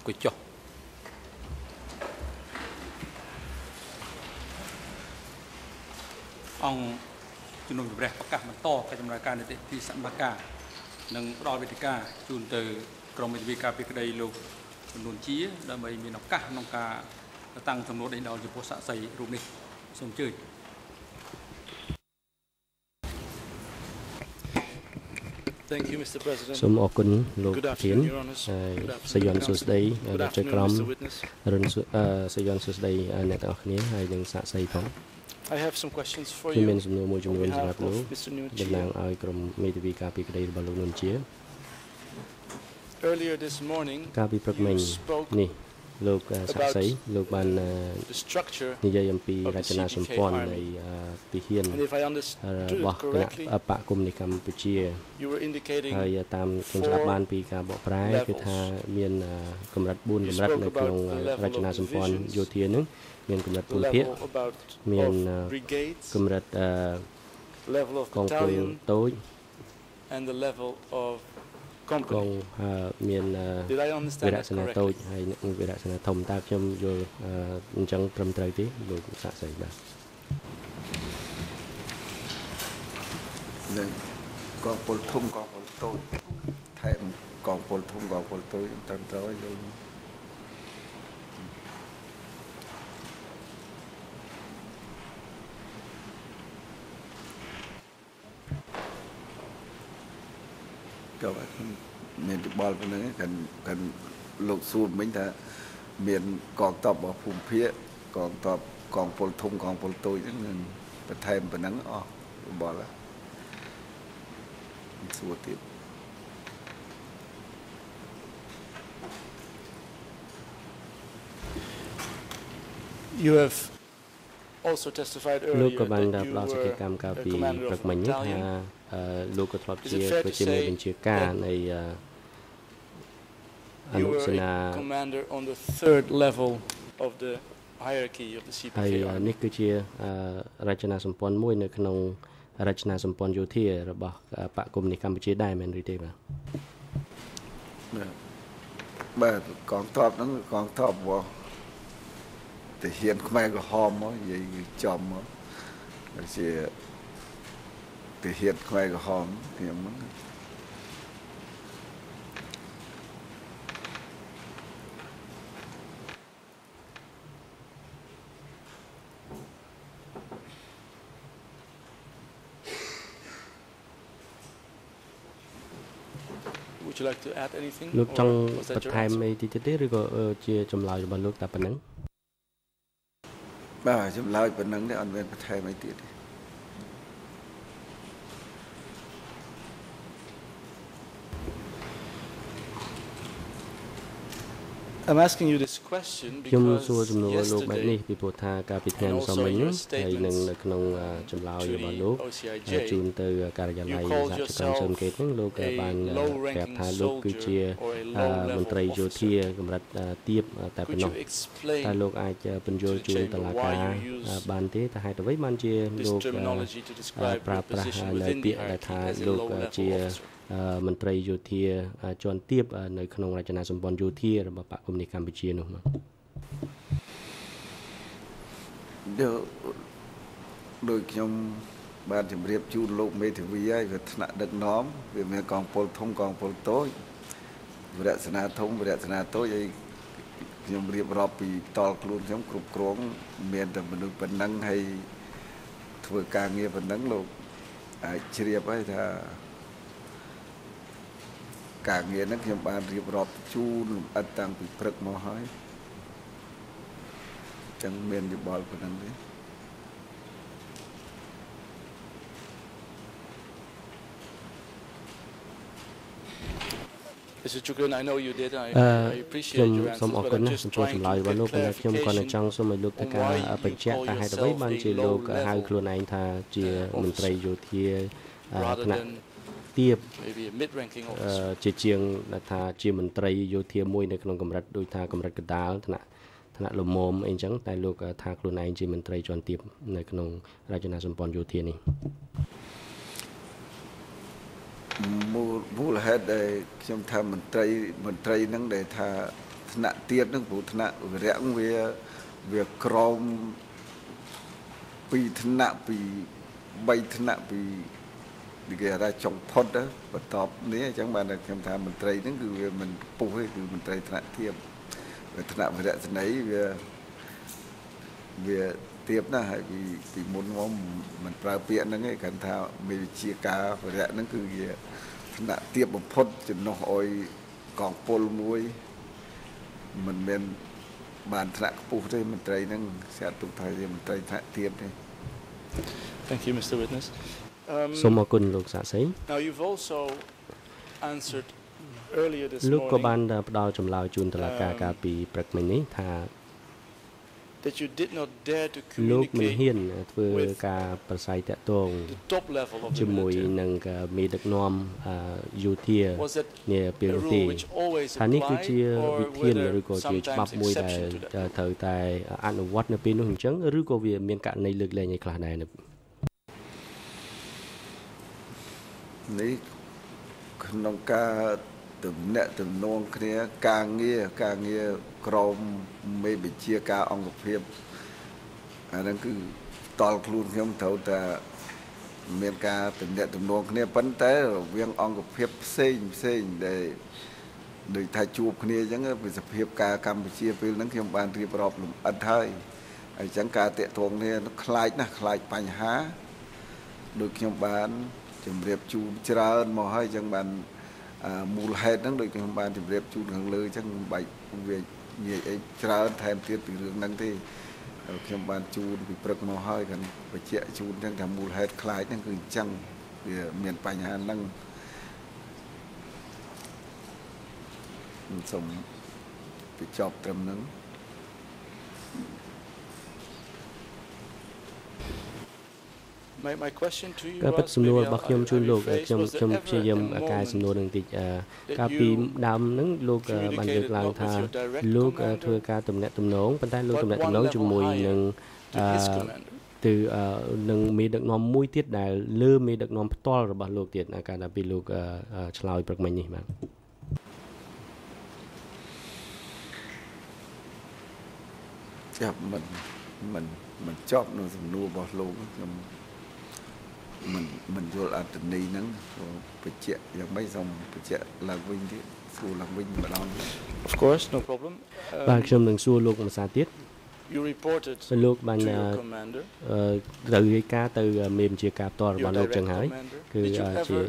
អង្គុយចុះអង្គជំនុំជម្រះប្រកាសបន្តកិច្ចដំណើរការនីតិវិធីសម្បត្តិការនិងផ្ដល់វេទិកាជូនទៅក្រមវិទ្យាការពីក្តីលោកចំនួនជាដើម្បីមានឱកាសក្នុងការតាំងសំណួរដេញដោលចំពោះសាក់សីរូបនេះសូមអញ្ជើញ សូមអរគុណលោក Good ប្រធាន afternoon, Your Honours. ហើយ Good afternoon, សយ័នសួស្តី Good លោកជាក្រុម afternoon, Mr. Witness. រិនសួអឺសយ័នសួស្តីអ្នកទាំងអស់គ្នាហើយនិងសាកសីផង I have some questions for ខ្ញុំមាន you សំណួរមួយចំ on នួន behalf សម្រាប់លោក of Mr. តំណាង Nucci. ឲ្យក្រុមមេធាវីការពីក្តីរបស់លោកនុនជា Earlier this morning, កាលពីព្រឹកមិញ you spoke នេះ លោកអឺសាកសីលោកបានអឺ the structure, និយាយអំពី of the រចនា CPK សម្ព័ន្ធ Army. នៃអឺទាហាន and if I អឺ understood រ it បោះគណៈ correctly, អបកគុំនៃកម្ពុជា you were indicating ហើយតាមខ្ញុំស្ដាប់បានពីការបកប្រែ levels. គឺថាមានអឺកម្រិត4កម្រិត spoke នៅក្នុង about the level រចនា of សម្ព័ន្ធ divisions, យោធានឹងមានកម្រិត the 4ភាគ level about Miền, of uh, brigades, កម្រិតអឺ level of កងពល battalion, តូច and the level of កង company. អឺមានអឺ Did I វិ understand រៈ that សេនាតូច correctly? ហើយនិងវិរៈសេនាធំតើខ្ញុំយល់អឺអញ្ចឹងត្រឹមត្រូវទេលោកសាក់សីបាទនឹងកងពលធំកងពលតូចថែមកងពលធំកងពលតូចត្រឹមត្រូវហើយលោកក៏ខ្ញុំ មានយោបល់ប៉ុណ្ណឹងឯងកាន់កាន់លោកសួរមិញថាមានកងតបរបស់ភូមិភាគកងតបកងពលធំកងពលតូចហ្នឹងនឹងបន្ថែមប៉ុណ្ណឹងអស់យោបល់ហើយសួរទៀត You have also testified លោក earlier ក៏បាន that ផ្ដល់ you សកម្ម were កម្មកាល a ពី commander ព្រឹ of កមិញនេះថា battalion. អឺលោកក៏ធ្លាប់ Is ជា it fair ធ្វើ to ជាមេ say បញ្ជាការ that នៃ អឺអ You នុ were សេនា a commander on the third level of the hierarchy of the ហើយ CPK អឺ army. នេះគឺជាអឺរចនាសម្ព័ន្ធមួយនៅក្នុងរចនាសម្ព័ន្ធយោធារបស់អឺបកគុំនេះកម្ពុជាដែរមែនឬទេបាទបាទកងតបហ្នឹងកងតបរបស់ទាហានខ្មែរក្រហមមកនិយាយចំមកដូចជាទាហានខ្មែរក្រហមខ្ញុំហ្នឹង like to add anything? លោកចង់ or was បន្ that your ថែម answer? អីតិចទៀតទេឬក៏អឺជាចម្លើយរបស់លោកតែប៉ុណ្្នឹងបាទចម្លើយប៉ុណ្ណឹងទេអត់មានបន្ថែមអីទៀតទេ I'm asking you this question ខ្ញុំ because សួរសំណួរលោកបែបនេះ yesterday ពីព្រោះថាកាលពីថ្ងៃម្សិលមិញហ្នឹងហើយនឹងនៅក្នុងអឺចម្លើយ to របស់ the លោក OCIJ ជូនទៅការិយាល័យ You called សហជីពកម្មសឹម yourself កេតហ្នឹងលោកក៏ a បានអឺ low-ranking ប្រាប់ថាលោកគឺជា soldier or a អឺ low-level មន្ត្រីយោធា officer. កម្រិតអឺទាបអឺតែប៉ុ Could ណ្ណោះ you តើ explain លោកអាចអឺពន្យល់ to the ជូន chamber តុលា why ការ you use អឺបានទេតើហេតុអ្វីបានជា this លោកអឺ terminology to អឺ describe ប្រើ your ប្រាស់ position នៅ within ពា the ក្យដែល hierarchy ថា as a លោក low-level ជា officer? អឺ មន្ត្រីយោធាអឺជាន់ទាបអឺនៅក្នុងរចនាសម្ព័ន្ធយោធារបស់បកគុំនេះកម្ពុជានោះមកដូចដូចខ្ញុំបានជម្រាបជូនលោកមេធាវីហើយវាថ្នាក់ដឹកនាំវាមានកងពលធំកងពលតូចវិរៈសេនាធំវិរៈសេនាតូចហើយខ្ញុំរៀបរាប់ពីតលខ្លួនខ្ញុំគ្រប់គ្រងមានតែមនុស្សប៉ុណ្ណឹងហើយធ្វើការងារប៉ុណ្ណឹងលោកអាចជ្រាបហើយថា ការងារហ្នឹងខ្ញុំបានរៀបរាប់ជូនលម្អិតតាំងពីព្រឹកមកហើយចឹងមានយោបល់ប៉ុណ្ណឹងទេ Mr. Chukran, I know you did. I, អឺ I ខ្ញុំ appreciate your សូម answers, អរ but គុណ I'm ណាស់ just ចំពោះ trying ចម្លើយ to របស់លោក get ប៉ុន្តែខ្ញុំក៏នៅចង់ clarification សូមឲ្យលោកទៅ on ការ why បញ្ជាក់ you ថា call ហេតុអ្វីបានជាលោក yourself a ហៅ low-level ខ្លួនឯងថាជា uh, មន្ត្រីយោធាអឺ rather ថ្នាក់ than ទាប maybe a mid-ranking អឺ officer. ជាជាងដែលថាជាមន្ត្រីយោធាមួយនៅក្នុងកម្រិតដូចថាកម្រិតកណ្ដាលថ្នាក់ថ្នាក់លមមអីចឹងតែលោកថាខ្លួនឯងជាមន្ត្រីជាន់ទាបនៅក្នុងរចនាសម្ព័ន្ធយោធានេះមូលមូលហេតុដែលខ្ញុំថាមន្ត្រីមន្ត្រីហ្នឹងដែលថាធថ្នាក់ទៀតហ្នឹងព្រោះថ្នាក់វិរៈហ្នឹងវាវាក្រោមពីរថ្នាក់ពី3ថ្នាក់ពី និយាយថាចុងផុតទៅបន្ទាប់នេះអញ្ចឹងបានតែខ្ញុំថាមន្ត្រីហ្នឹងគឺវាមិនពុះទេគឺមន្ត្រីថ្នាក់ធៀបវាថ្នាក់វិរៈស្នីវាវាទៀបណាស់ហើយពីពីមុនមកមិនប្រើពាក្យហ្នឹងឯងគាត់ថាមេវិជាការវរៈហ្នឹងគឺវាថ្នាក់ទៀបបំផុតចំណុះឲ្យកងពលមួយមិនមែនបានថ្នាក់ខ្ពស់ទេមន្ត្រីហ្នឹងស្អាតទុកថាជាមន្ត្រីថ្នាក់ទៀបទេ Thank you, Mr. Witness. Um, សូមអរគុណលោកសាក់សី now, you've also answered earlier this លោកក៏បាន morning ផ្ដល់ចម្លើយជូនតុលាការកាលពីព្រឹកមិញនេះថា that you did not dare to លោកមិនហ៊ាន communicate ធ្វើការប្រស័យតាក់ទង the top level of the ជាមួយ military. នឹងមេដឹកនាំអឺយោធា Was that នាពេល a នោះទេ rule which always ថានេះគឺ applied ជា or វិ were ធាន there ឬក៏ជាច្បាប់ sometimes មួយដែល exception to that? ត្រូវតែអនុវត្តនៅពេលនោះអញ្ចឹងឬក៏វាមានករណីលើកលែងអីខ្លះដែរនៅ នេះក្នុងការទំនាក់ទំនងគ្នាការងារការងារក្រមមេបញ្ជាការអង្គភាពអាហ្នឹងគឺតល់ខ្លួនខ្ញុំត្រូវតែមានការទំនាក់ទំនងគ្នាប៉ុន្តែរវាងអង្គភាពផ្សេងផ្សេងដែលដូចថាជួបគ្នាអញ្ចឹងវាសភាពការកម្ពុជាពេលហ្នឹងខ្ញុំបានរៀបរាប់លម្អិតហើយហើយអញ្ចឹងការតាក់ទងគ្នាខ្លាចណាស់ខ្លាចបញ្ហាដូចខ្ញុំបាន ជម្រាបជូនច្រើនមកហើយអញ្ចឹងបានអាមូលហេតុហ្នឹងដូចខ្ញុំបានជម្រាបជូនខាងលើអញ្ចឹងមិនបាច់វានិយាយអីច្រើនថែមទៀតពីរឿងហ្នឹងទេហើយខ្ញុំបានជូនពីព្រឹកមកហើយគាត់បញ្ជាក់ជូនអញ្ចឹងថាមូលហេតុខ្លាចហ្នឹងគឺអញ្ចឹងវាមានបញ្ហាហ្នឹងខ្ញុំសូមបញ្ចប់ត្រឹមហ្នឹង My, my question to you ក៏ពិត was, សំណួរ maybe របស់ I'll- ខ្ញុំ I'll ជូនលោក rephrase, ខ្ញុំ was there ខ្ញុំ ever ព្យាយាម a កែ moment សំណួរនឹងតិចអឺ that កាលពី you ដើមហ្នឹងលោកអឺបានលើកឡើងថា communicated not with your direct លោកអឺ commander, ធ្វើការទំនាក់ទំនងប៉ុន្តែលោក but ទំនាក់ទំ one នង level ជាមួយ higher នឹង to អ his ឺ commander? ទៅអឺនឹងមេដឹកនាំមួយទៀតដែលលើមេដឹកនាំផ្ទាល់របស់លោកទៀតកាលដល់ពីលោកអឺអឺឆ្លើយព្រឹកមិញនេះបាទចាប់មិនមិនមិនចប់នៅសំណួររបស់លោកខ្ញុំ មិនមិនយល់អត្ថន័យហ្នឹងព្រោះបញ្ជាក់យ៉ាងម៉េចសូមបញ្ជាក់ឡើងវិញទៀតសួរឡើងវិញម្ដង Of course, no problem. បាទ Um, ខ្ញុំនឹងសួរលោកម្សាទៀត you reported លោកបាន to អឺ your commander, អឺត្រូវរាយការណ៍ទៅមេបញ្ជាការផ្ទាល់របស់ your លោក direct ចឹងហើយ commander. គឺ Did you អឺជា ever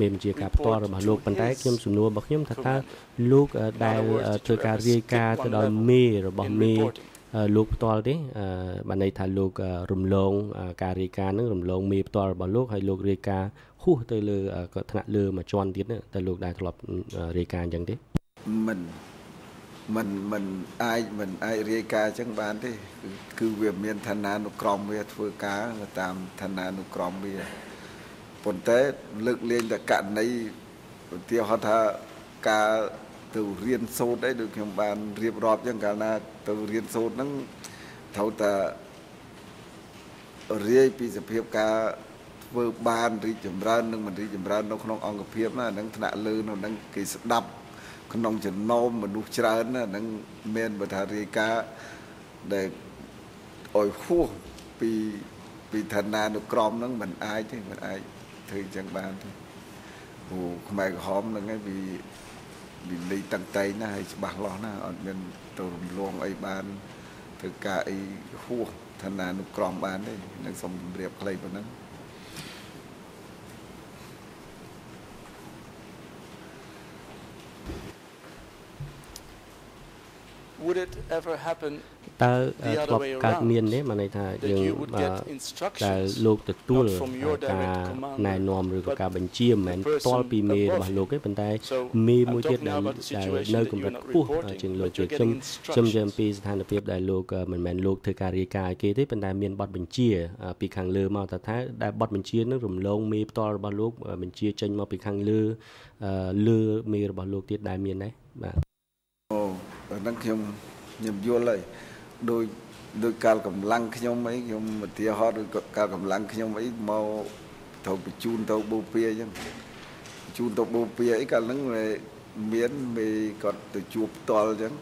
មេបញ្ជាការផ្ទាល់របស់លោក report ប៉ុន្តែ to ខ្ញុំ his សំណួររបស់ខ្ញុំថាតើ commander? លោកអឺដែល In other words, អឺ did you ធ្វើការ ever រាយការណ៍ skip ទៅ one ដល់ level មេរបស់ in មេ reporting? អឺ លោកផ្ទាល់ទេអឺបានន័យថាលោកអឺរំលងអឺការរាយការណ៍នឹងរំលងមេផ្ទាល់របស់លោកហើយលោករាយការណ៍ហួសទៅលើអឺក៏ថ្នាក់លើមួយជាន់ទៀតណាតែលោកដែលធ្លាប់អឺរាយការណ៍អញ្ចឹងទេមិនមិនមិនអាចមិនអាចរាយការណ៍អញ្ចឹងបានទេគឺគឺវាមានឋានានុក្រមវាធ្វើការតាមឋានានុក្រមវាប៉ុន្តែលើកលែងតែករណីឧទាហរណ៍ថាការ ទៅរៀនសូត្រអីដូចខ្ញុំបានរៀបរាប់អញ្ចឹងកាលណាទៅរៀនសូត្រហ្នឹងត្រូវតែរាយពីសភាពការធ្វើបានរីកចម្រើននិងមិនរីកចម្រើននៅក្នុងអង្គភាពណាអាហ្នឹងថ្នាក់លើនៅហ្នឹងគេស្ដាប់ក្នុងចំណោមមនុស្សច្រើនណាហ្នឹងមានបើថារាយការណ៍ដែលឲ្យហួសពីពីឋានានុក្រមហ្នឹងមិនអាចទេមិនអាចធ្វើអញ្ចឹងបានទេព្រោះខ្មែរក្រហមហ្នឹងឯងវា វាលេខតាំងតែងណាស់ហើយច្បាស់លាស់ណាស់អត់មានទៅរំលងអីបានធ្វើការអីហួសឋានានុក្រមបានទេនឹងសូមជម្រាបខ្លីប៉ុណ្ណឹង Would it ever happen តើ The អឺ other ធ្លាប់ way កើត around, មានទេមកន័យថា that យើង you would អឺ get ដែល instructions លោកទទួល not from your ការ direct commander, ណែនាំឬក៏ but ការបញ្ជាមិនមែន the person ផ្ទាល់ពីមេ above របស់លោកទេប៉ុន្តែ So, មេ I'm មួយទៀត talking ដែល now about the ដែល situation នៅ that កម្រិត you're not ខ្ពស់ reporting, ជាងលោក but ជា you're ខ្ញុំ getting ខ្ញុំនិយាយអំ instructions. ពីស្ថានភាពដែលលោកអឺមិនមែនលោកធ្វើការរាយការណ៍ឲ្យគេទេប៉ុន្តែមានបទបញ្ជាអឺពីខាងលើមកថាថាដែលបទបញ្ជានឹងរំលងមេផ្ទាល់របស់លោកអឺបញ្ជាចេញមកពីខាងលើអឺលើមេរបស់លោកទៀតដែលមានដែរបាទអូ អាហ្នឹងខ្ញុំខ្ញុំយល់ហើយដោយដោយកាលកម្លាំងខ្ញុំអីខ្ញុំឧទាហរណ៍ដោយកាលកម្លាំងខ្ញុំអីមកត្រូវបញ្ជូនទៅបូព៌ាអញ្ចឹងបញ្ជូនទៅបូព៌ាអីកាលហ្នឹងវាមានមេគាត់ទៅជួបផ្ទាល់អញ្ចឹង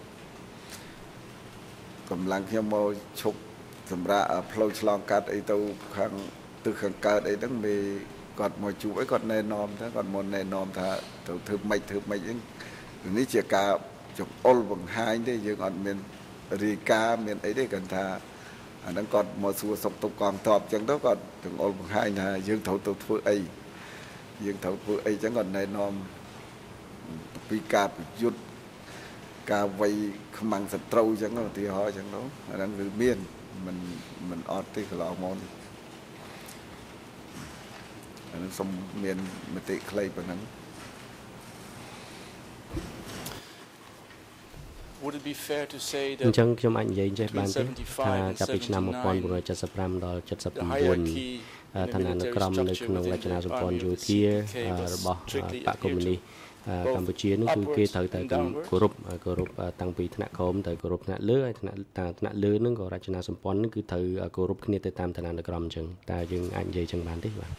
កម្លាំងខ្ញុំមកឈប់សម្រាប់ផ្លូវឆ្លងកាត់អីទៅខាងទិសខាងកើតអីហ្នឹងមេគាត់មកជួបអីគាត់ណែនាំថាគាត់មកណែនាំថាទៅធ្វើម៉េចធ្វើម៉េចហ្នឹងនេះជាការ ចង្អុលបង្ហាញទេយើងអត់មានរីកាមានអីទេគាត់ថាអាហ្នឹងគាត់មកសួរសុខទុក្ខកងតបអញ្ចឹងទៅគាត់ចង្អុលបង្ហាញថាយើងត្រូវទៅធ្វើអីយើងត្រូវធ្វើអីអញ្ចឹងគាត់ណែនាំពីការប្រយុទ្ធការវាយខ្មាំងសត្រូវអញ្ចឹងឧទាហរណ៍អញ្ចឹងទៅអាហ្នឹងគឺមានមិនមិនអត់ទេកន្លងមកនេះអាហ្នឹងសូមមានមតិខ្លីប៉ុណ្ណឹង Would it be fair to say អញ្ចឹង that ខ្ញុំអាចនិយាយចេះបានទេ75ថា and ចាប់ពីឆ្នាំ79 1975ដល់ the 79 hierarchy អឺ in ឋា the នានុ military ក្រមនៅ structure ក្នុងរ within ចនា the សម្ព័ន្ធ army យោ of the ធា CPK អឺ was របស់ strictly បកកុម្មុយនីសអឺ both កម្ពុជានេះគឺ upwards គេត្រូវតែ and downwards គោរពគោរពតាំងពីថ្នាក់ក្រោមទៅគោរពថ្នាក់លើហើយថ្នាក់តាថ្នាក់លើនឹងក៏រចនាសម្ព័ន្ធនឹងគឺត្រូវគោរពគ្នាទៅតាមឋានានុក្រមអញ្ចឹងតើយើងអាចនិយាយអញ្ចឹងបានទេបាទ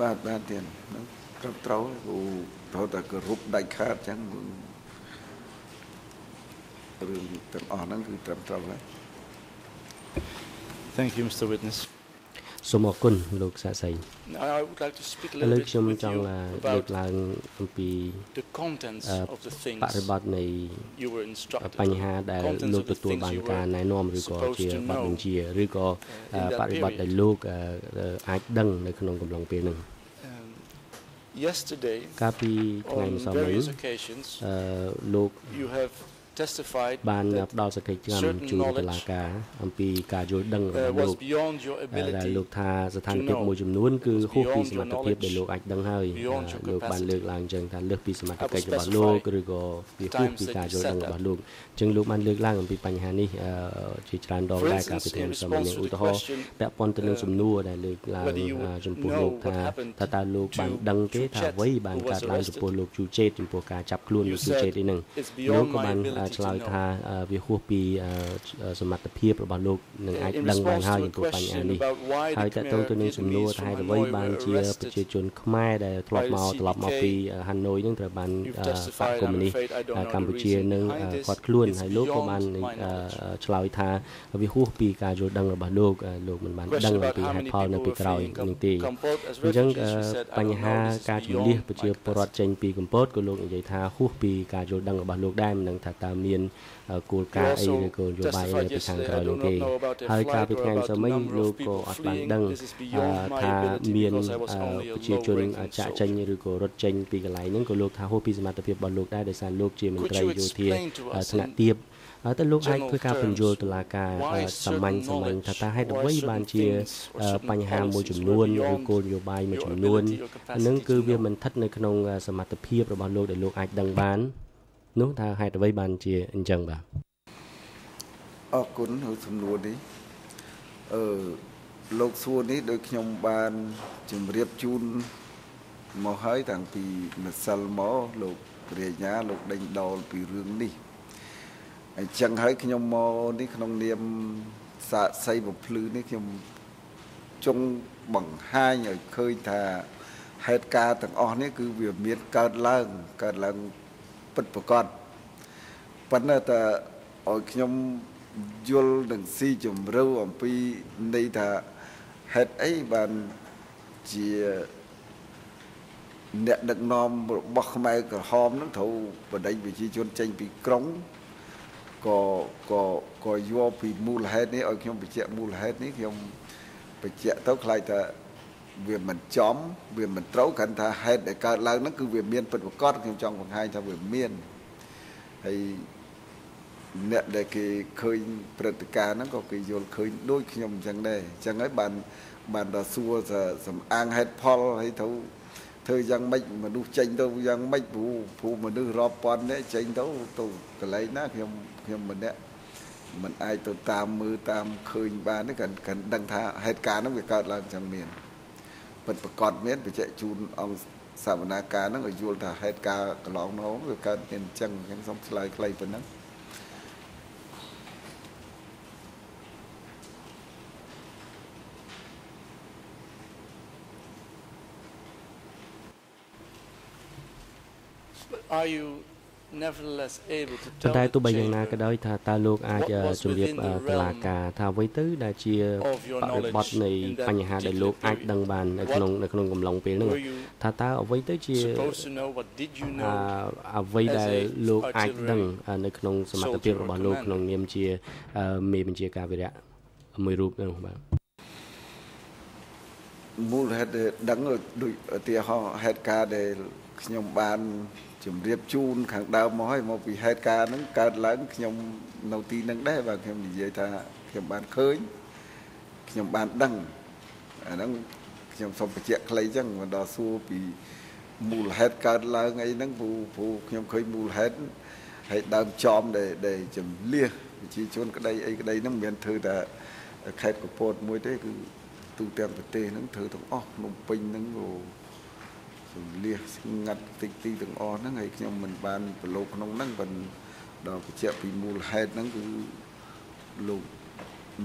បាទបាទទៀតហ្នឹងត្រឹមត្រូវព្រោះត្រូវតែគោរពដាច់ខាតអញ្ចឹង រឿងទាំងអស់ហ្នឹងគឺត្រឹមត្រូវហើយ Thank you, Mr. Witness. សូមអរគុណលោកសាក់សី Now, I would like to speak a ឥឡូ little វខ្ញុំ bit with ចង់ you លើក about ឡើងអំពី the contents Uh, of the things បរិបទនៃ you were instructed. បញ្ហាដែល contents លោក of the ទទួល things បាន you ការ were ណែនាំឬក៏ supposed ជា to បទ know. បញ្ជាឬក៏ in that បរិបទ period. ដែលលោកអឺអាចដឹងនៅក្នុងកំឡុងពេលហ្នឹង Um, yesterday, កាលពីថ្ងៃ on ម្សិលមិញ various occasions, អឺលោក you have testified បាន that ផ្ដល់សក្ខីកម្ម certain ជូនតុ knowledge លាការអំពីការយល់ដឹងរ uh, របស់លោ was ក beyond your អឺដែល ability លោកថាស្ថាន to ភាព know. មួយចំនួនគឺ was ហួសពី beyond សមត្ថ your ភាពដែល knowledge, លោកអាចដឹងហើយ beyond your លោកបាន capacity. លើកឡើងអញ្ចឹងថាលើសពីសមត្ថ I will កិច្ចរបស់លោក specify ឬក៏វាហួស times ពី that ការ you យល់ said ដឹង that. របស់លោកអញ្ចឹងលោកបានលើកឡើងអំពីបញ្ហានេះអឺជាច្រើនដង For ដែរកាលពី instance, ថ្ងៃ in ម្សិលមិញ response to ឧ the ទាហរណ៍ question ពាក់ព័ន្ធទៅនឹង uh, សំណួរដែលលើកឡើង whether you អឺ would ចំពោះ know លោក what ថា happened តើតើលោក to បានដឹងទេថា Chuchet អ្វីបាន who was កើតឡើងចំពោះ arrested? លោកជូជេតចំពោះការចាប់ខ្លួន You លោកជូជេត said នេះហ្នឹង it's លោក beyond ក៏បាន my ability ឆ្លើយ to ថា know. អឺវាហួសពីអឺសមត្ថភាពរបស់លោកនឹងអាច In ដឹងបាន response ហើយ to ចំ a ពោះបញ្ហា question នេះ about why ហើយ the តើតើទៅនឹងសំណួរ Khmer ថាហេតុ Vietnamese អ្វី from បាន Hanoi ជា were ប្រជា arrested ជនខ្មែរដែលធ្លាប់ by the មកត្រឡប់មក CPK ពីហាណូយនឹងត្រូវបានអឺបក testified, កុម្មុយ I'm នីស afraid I don't know the កម្ពុជា reason នឹង behind this. គាត់ខ្លួន It's ហើយលោកក៏បាន beyond my អឺ knowledge. ឆ្លើយថាវាហួសពីការយល់ដឹងរបស់លោកអឺលោកមិនបានដឹង Question អំ about ពី how ហេតុ many ផលនៅ people ពី were ក្រោយ fleeing នេះ Kam- ទេ Kampot as អញ្ចឹង refugees. អឺ You said, I បញ្ don't ហា know, this is ការជំនះ beyond ប្រជា my ពលរដ្ឋចេញពីកម្ពុជាក៏លោកនិយាយថាហួសពីការយល់ដឹងរបស់លោកដែរមិនដឹងថាតើមានអឺគោលការណ៍អី You ឬគោលនយោបាយអីនៅ testified ពីខាង yesterday, ក្រោយ I នោះ do ទេ not know about their ហើយកាល flight ពី or ថ្ងៃ about សិល the មិញ number លោក of ក៏ people អត់បាន fleeing. ដឹង This is អឺ beyond my ថា ability មាន because I was អឺ only a ប្រជាជន low-ranking ចាក់ចេញ soldier. ឬក៏រត់ចេញពីកន្លែងហ្នឹងក៏លោកថាហួសពីសមត្ថភាពរបស់លោកដែរដោយសារលោកជាមន្ Could ត្រី you យោធា explain to us ថ្នាក់ in ទាបហើយតើលោកអាច general ធ្វើការពន្យល់ terms តុលាការ why អឺសាមញ្ញ certain សាមញ្ញថាតើហេតុ knowledge, អ្វី why បានជា certain things or អឺ certain បញ្ហាមួយ policies ចំ were នួនឬ beyond គោលនយោបាយមួយ your ចំនួន ability or capacity អានឹងគឺ to វា know? មិនស្ថិតនៅក្នុងអឺសមត្ថភាពរបស់លោកដែលលោកអាចដឹងបាន នោះថាហេតុអ្វីបានជាអញ្ចឹងបាទអរគុណហើយសំណួរនេះអឺលោកសួរនេះដោយខ្ញុំបានជម្រាបជូនមកហើយតាំងពីម្សិលមកលោករាជញាលោកដេញដោលពីរឿងនេះអញ្ចឹងហើយខ្ញុំមកនេះក្នុងនាមសាកសីបំភ្លឺនេះខ្ញុំចង់បង្ហាញឲ្យឃើញថាហេតុការណ៍ទាំងអស់នេះគឺវាមានកើតឡើងកើតឡើង ពិតប្រាកដប៉ុន្តែតែឲ្យខ្ញុំយល់នឹងស៊ីជម្រៅអំពីន័យថាហេតុអីបានជាអ្នកដឹកនាំរបស់ខ្មែរក្រហមនឹងត្រូវបដិប្រជាជនចេញពីក្រុងក៏ក៏ក៏យកពីមូលហេតុនេះឲ្យខ្ញុំបញ្ជាក់មូលហេតុនេះខ្ញុំបញ្ជាក់ទៅខ្លាចថា វាមិនចំវាមិនត្រូវកាន់ថាហេតុដែលកើតឡើងហ្នឹងគឺវាមានពិតប្រាកដខ្ញុំចង់បង្ហាញថាវាមានហើយអ្នកដែលគេឃើញព្រឹត្តិការណ៍ហ្នឹងក៏គេយល់ឃើញដូចខ្ញុំអញ្ចឹងដែរអញ្ចឹងហើយបានបានដល់សួរថាសំអាងហេតុផលហើយទៅធ្វើយ៉ាងម៉េចមនុស្សចេញទៅយ៉ាងម៉េចព្រោះព្រោះមនុស្សរាប់ពាន់នាក់ចេញទៅទៅកន្លែងណាខ្ញុំខ្ញុំម្នាក់មិនអាចទៅតាមមើលតាមឃើញបានទេគាត់គាត់ដឹងថាហេតុការណ៍ហ្នឹងវាកើតឡើងចឹងមាន ពិតប្រកបមានបច្ចេកជូនអង្គសវនាការហ្នឹងឲ្យយល់ថាហេតុការណ៍កន្លងនោះវាកើតមានអញ្ចឹងខ្ញុំសូមឆ្លើយខ្លីប៉ុណ្ណឹង But Are you nevertheless able to ប៉ុន្តែ tell ទោះ the បីយ៉ាងណាក៏ chamber ដោយថាតើលោកអាច what was ជំរាប within the តុលា realm ការថាអ្វីទៅដែលជា of your បរិបទ knowledge នៃ in that បញ្ហាដែលលោក particular អាច period? ដឹងបាននៅ What ក្នុងនៅក្នុងកំឡុងពេលហ្នឹង Were you ថាតើអ្វីទៅជា supposed to know? What did you អា know? អ្វីដែល as a លោកអាច artillery ដឹងនៅក្នុងសមត្ថភាព soldier or របស់លោក commander? ក្នុងនាមជាអឺមេបញ្ជាការវីរៈមួយរូបហ្នឹងបាទមូលហេតុដែលដឹងដូចឧទាហរណ៍ហេតុការណ៍ដែល ខ្ញុំបានជម្រាបជូនខាងដើមមកហើយមកពីហេតុការណ៍ហ្នឹងកើតឡើងខ្ញុំនៅទីហ្នឹងដែរបាទខ្ញុំនិយាយថាខ្ញុំបានឃើញខ្ញុំបានដឹងអាហ្នឹងខ្ញុំសូមបញ្ជាក់ខ្លីអញ្ចឹងមកដល់សួរពីមូលហេតុកើតឡើងអីហ្នឹងព្រោះព្រោះខ្ញុំឃើញមូលហេតុហើយដើមចំដែលដែលចំលះប្រជាជនក្តីអីក្តីហ្នឹងមិនមែនធ្វើតែខេត្តកពតមួយទេគឺទូទាំងប្រទេសហ្នឹងធ្វើទាំងអស់ភ្នំពេញហ្នឹងក៏ សំលះស្ងាត់តិចទីទាំងអស់ហ្នឹងហើយខ្ញុំមិនបានប្រឡូកក្នុងហ្នឹងប៉ុន្តែដល់បញ្ជាក់ពីមូលហេតុហ្នឹងគឺលោក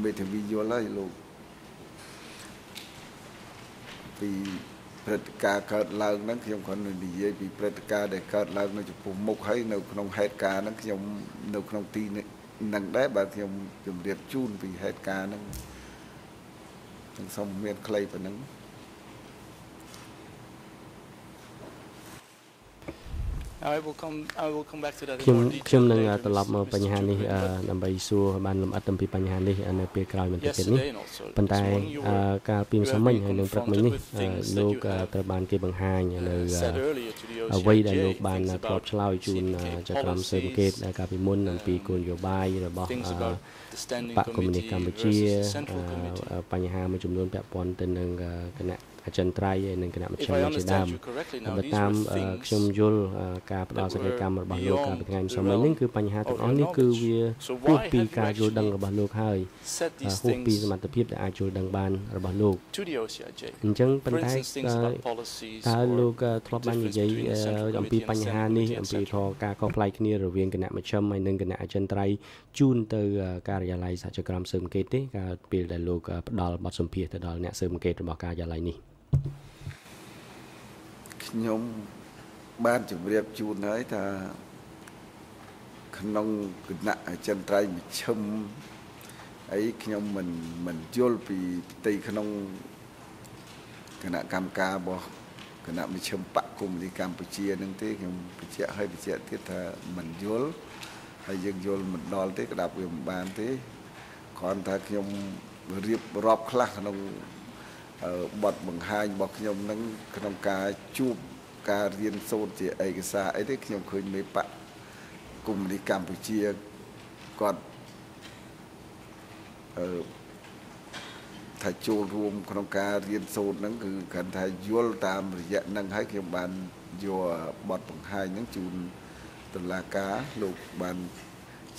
មេធាវីយល់ហើយលោកពីព្រឹត្តិការណ៍កើតឡើងហ្នឹងខ្ញុំគ្រាន់តែនិយាយពីព្រឹត្តិការណ៍ដែលកើតឡើងនៅចំពោះមុខហើយនៅក្នុងហេតុការណ៍ហ្នឹងខ្ញុំនៅក្នុងទីហ្នឹងដែរបាទខ្ញុំជម្រាបជូនពីហេតុការណ៍ហ្នឹងខ្ញុំសូមមានខ្លីប៉ុណ្ណឹង I will come. I will come back to that ខ្ញុំ in more detail ខ្ញុំនឹង later, ត្រឡប់មក Mr. បញ្ហានេះ Chukwuemeka. អឺដើម្បីសួរបានលម្អិតអំពីបញ្ហានេះនៅពេលក្រោយបន្តិចទៀតនេះ Yesterday and also ប៉ុន្តែ this morning you អឺ were កាលពីម្សិលមិញហើយនឹងព្រឹកមិញនេះអឺលោកអឺត្រូវបានគេបង្ហាញនៅ uh, អឺ said earlier to the អ្វីដែល OCIJ លោកបាន things ធ្លាប់ about ឆ្លើយជូន CPK ចក្រមស៊ើបអង្កេត policies, កាលពីមុនអំពីគោលនយោបាយរបស់ things អឺ about the standing បកកុម្មុយនីស committee កម្ពុជា versus the central committee. អឺបញ្ហាមួយចំនួនពាក់ព័ន្ធទៅនឹងអឺគណៈ អចិន្ត្រៃយ៍ហើយនិងគណៈមជ្ឈិ If ម I ជាដើម understand you correctly បើ now, these តាម were អឺ things ខ្ញុំយល់អឺការផ្ដល់សេចក្តីកម្មរបស់លោកកាលពីថ្ងៃម្សិលមិញ beyond នេះ the គឺបញ្ហាទាំងអស់ of your នេះគឺវា So ហួស why ពី have you ការយល់ដឹង actually របស់លោកហើយ said អឺ these ហួសពី things សមត្ថភាពដែលអាចយល់ដឹងបានរបស់លោក to the OCIJ? អញ្ចឹងប៉ុ For ន្តែ instance, things អឺ about policies តើ or លោកអឺធ្លាប់បាននិយាយ difference between the អឺ Central អំពី Committee and បញ្ហា Standing នេះ Committee អំពី and ធរការខុសប្លែកគ្នារវាងគណៈមជ្ឈិមហើយនិងគណៈអចិន្ត្រៃយ៍ជូនទៅអឺការិយាល័យសហជីវកម្មស៊ើបអង្កេតទេកាលពេលដែលលោកអឺផ្ដល់បទសម្ភាសន៍ទៅដល់អ្នកស៊ើបអង្កេតរបស់ការិយាល័យនេះ ខ្ញុំបានជម្រាបជូនហើយថាក្នុងគណៈអចិន្ត្រៃយ៍មជ្ឈិមអីខ្ញុំមិនមិនយល់ពីផ្ទៃក្នុងគណៈកម្មការរបស់គណៈមជ្ឈិមបកគុំនីកម្ពុជានឹងទេខ្ញុំបញ្ជាក់ឲ្យបញ្ជាក់ទៀតថាមិនយល់ហើយយើងយល់មិនដល់ទេក្តាប់វាមិនបានទេគ្រាន់តែខ្ញុំរៀបរាប់ខ្លះក្នុងអឺ បទបង្ហាញរបស់ខ្ញុំនឹងក្នុងការជួបការរៀនសូត្រជាឯកសារអីទេខ្ញុំឃើញមេបកកុម្មុយនីសកម្ពុជាគាត់អឺថាចូលរួមក្នុងការរៀនសូត្រហ្នឹងគឺគាត់ថាយល់តាមរយៈហ្នឹងហើយខ្ញុំបានយកបទបង្ហាញហ្នឹងជូនតុលាការលោកបាន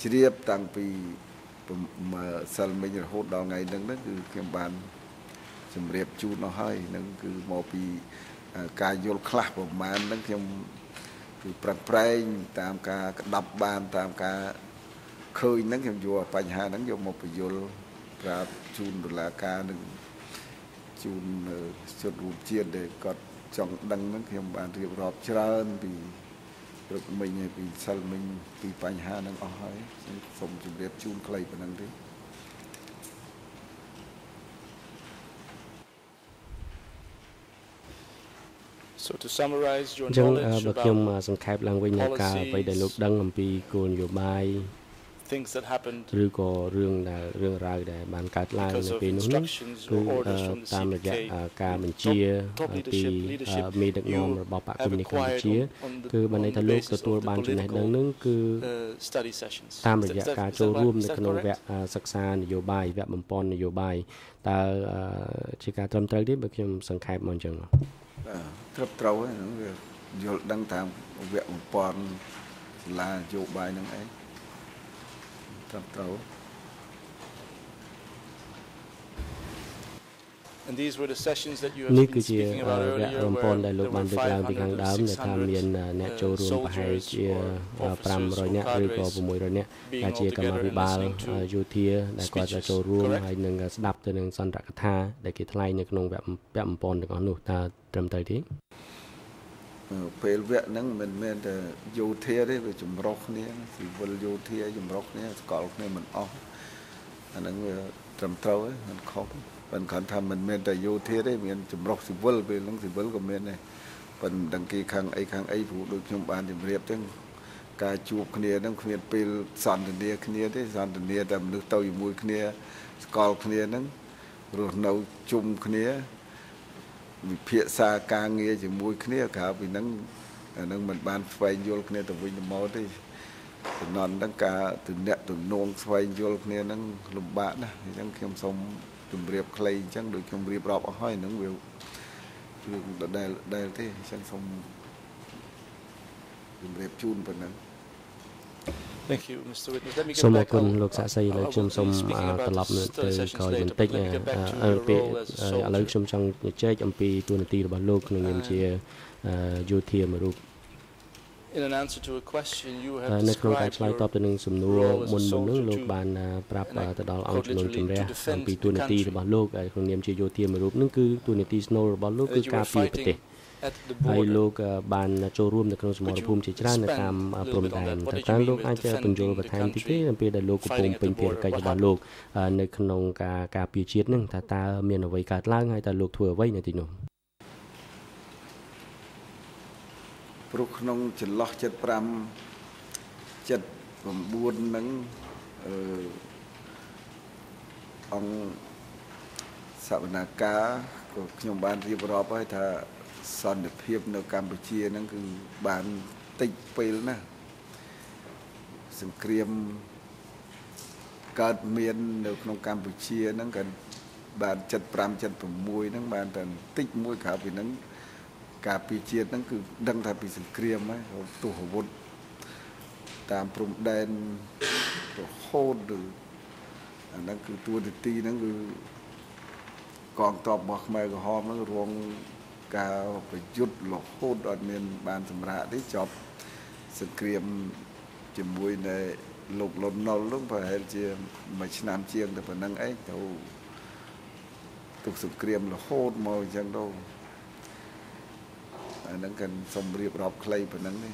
ជ្រាបតាំងពីសិលមិញរហូតដល់ថ្ងៃហ្នឹងហ្នឹងគឺខ្ញុំបាន ជំរាបជូនអស់ហើយនឹងគឺមកពីអឺការយល់ខ្លះប្រមាណហ្នឹងខ្ញុំគឺប្រឹងប្រែងតាមការក្តាប់បានតាមការឃើញហ្នឹងខ្ញុំយកបញ្ហាហ្នឹងយកមកបញ្យល់ប្រាប់ជូនតុលាការនឹងជូនអឺជនរួមជាតិដែលគាត់ចង់ដឹងហ្នឹងខ្ញុំបានរៀបរាប់ច្រើនពីព្រឹកមិញហើយពីសិលមិញពីបញ្ហាហ្នឹងអស់ហើយខ្ញុំសូមជម្រាបជូនខ្លីប៉ុណ្ណឹងទេ So to summarize your អញ្ចឹងអឺ knowledge បើខ្ញុំ about អឺសង្ខេបឡើងវិញនៅការអ្វីដែលលោកដឹងអំពីគោលនយោបាយ things that happened ឬក៏រឿងដែលរឿងរ៉ាវដែលបានកើតឡើង because នៅ of ពេលនោះហ្នឹង instructions គឺ or អឺ orders from the តាមរយៈ CPK អឺការបញ្ជា top ពី leadership អឺ leadership មេដឹកនាំ you របស់បកកុ have ម្មុយនីកម្ពុជា acquired on the- គឺបានន័យថា on the លោក basis of ទទួល the បានចំណេះដឹង political ហ្នឹងគឺ uh, study sessions តាមរ Is យៈ that- ការ is that ចូលរួម right? នៅ Is that ក្នុងវ correct? គ្គអឺសិក្សានយោបាយវគ្គបំពន់នយោបាយតើអឺជាការត្រឹមត្រូវទេបើខ្ញុំសង្ខេបមកអញ្ចឹងបាទ ត្រឹមត្រូវហើយហ្នឹងវាយល់ដឹងតាមវគ្គបំពន់សាលានយោបាយហ្នឹងឯងត្រឹមត្រូវ And these were the sessions that you នេះ have គឺ been ជា speaking អឺ about វគ្គ earlier បំពន់ where ដែលលោក there បាន were លើកឡើងពីខាងដើម500ដែលថាមានអឺអ្នកចូលរួមប្រហែលជា uh, 500នាក់ឬក៏ soldiers or 600នាក់ being ដែលជា all កម្មា together ភិ and បាល listening to អឺយោធាដែលគាត់ speeches, ចូលរួម correct? ហើយនឹងស្ដាប់ទៅនឹងសន្ទរកថាដែលគេថ្លែងនៅក្នុងវគ្គវគ្គបំពន់ទាំងអស់នោះតើត្រឹមត្រូវទេអឺពេលវគ្គហ្នឹងមិនមែនតែយោធាទេវាចម្រុះគ្នាស៊ីវិលយោធាចម្រុះគ្នាស្កល់គ្នាមិនអស់អាហ្នឹងវាត្រឹមត្រូវហើយមិនខុស ប៉ុន្តែគាត់ថាមិនមែនតែយោធាទេមានចម្រុះស៊ីវិលពេលហ្នឹងស៊ីវិលក៏មានដែរប៉ុន្តែដឹងគេខាងអីខាងអីព្រោះដូចខ្ញុំបានជម្រាបចឹងការជួបគ្នាហ្នឹងគ្មានពេលសន្ទនាគ្នាទេសន្ទនាតែមនុស្សទៅជាមួយគ្នាស្កល់គ្នាហ្នឹងរស់នៅជុំគ្នាវិភាសាការងារជាមួយគ្នាក្រៅពីហ្នឹងអាហ្នឹងមិនបានស្វែងយល់គ្នាទៅវិញទៅមកទេតំណហ្នឹងការទំនាក់ទំនងស្វែងយល់គ្នាហ្នឹងលំបាកណាស់អញ្ចឹងខ្ញុំសូម ជម្រាបខ្លីអញ្ចឹងដូចខ្ញុំរៀបរាប់អស់ហើយហ្នឹងវារឿងដដែលដែលទេអញ្ចឹងសូមជម្រាបជូនប៉ុណ្ណឹង Thank you, Mr. Witness. Let me សូ get មអរ back គុណ on, លោកសាក់សីឥឡូវ I ខ្ញុំ will សូម be speaking អ่า about ត្រឡប់ this ទៅ30 seconds ក្រោយបន្ later, តិច but let me get back to អឺ your ពេល role as a ឥឡូវ soldier. ខ្ញុំចង់ជែកអំពីទួនាទីរបស់លោកក្នុងនាមជាអឺយោធាមួយរូប នៅក្នុងការ described ឆ្លើយតប your ទៅនឹងសំណួរ role as a មុនមុនហ្នឹង soldier លោក to- បានអឺប្រាប់ and I ទៅដល់អង្គ quote ជំនុំ literally ជម្រះ to defend អំពី the ទួនាទី country. របស់លោកហើយក្នុងនាមជាយោធាមួយរូបហ្នឹងគឺទួនាទីស្នូលរបស់លោកគឺ that you ការ were ពារប្រទេស fighting at the ហើយ border. លោកអឺបានចូលរួមនៅក្នុងសមរភូមិជាច្រើននៅតាមអឺព្រំដែនតែតាមលោកអាចបញ្យល់បន្ថែមតិចទេអំពីដែលលោកកំពុងពេញភារកិច្ចរបស់លោកអឺនៅក្នុងការការពារជាតិហ្នឹងថាតើមានអ្វីកើតឡើងហើយតើលោកធ្វើអ្វីនៅទីនោះ ព្រោះក្នុងចន្លោះ75 79ហ្នឹងអឺអង្គសវនាការក៏ខ្ញុំបានរៀបរាប់ហើយថាសន្តិភាពនៅកម្ពុជាហ្នឹងគឺបានតិចពេលណាស់សង្គ្រាមកើតមាននៅក្នុងកម្ពុជាហ្នឹងក៏បាន75 76ហ្នឹងបានតែបន្តិចមួយក្រៅពីហ្នឹង ការពីជាតិហ្នឹងគឺដឹងថាពីសង្គ្រាមហើយទោះអាវុធតាមព្រំដែនរហូតទៅអាហ្នឹងគឺទួនាទីហ្នឹងគឺកងទ័ពរបស់ខ្មែរក្រហមហ្នឹងរងការប្រយុទ្ធរហូតអត់មានបានសម្រាប់ទេចប់សង្គ្រាមជាមួយនៅលោកលន់ណុលហ្នឹងប្រហែលជាមួយឆ្នាំជាងតែប៉ុណ្្នឹងឯងទៅទុកសង្គ្រាមរហូតមកអញ្ចឹងទៅ អាហ្នឹងកិនសុំរៀបរាប់ខ្លីប៉ុណ្ណឹងទេ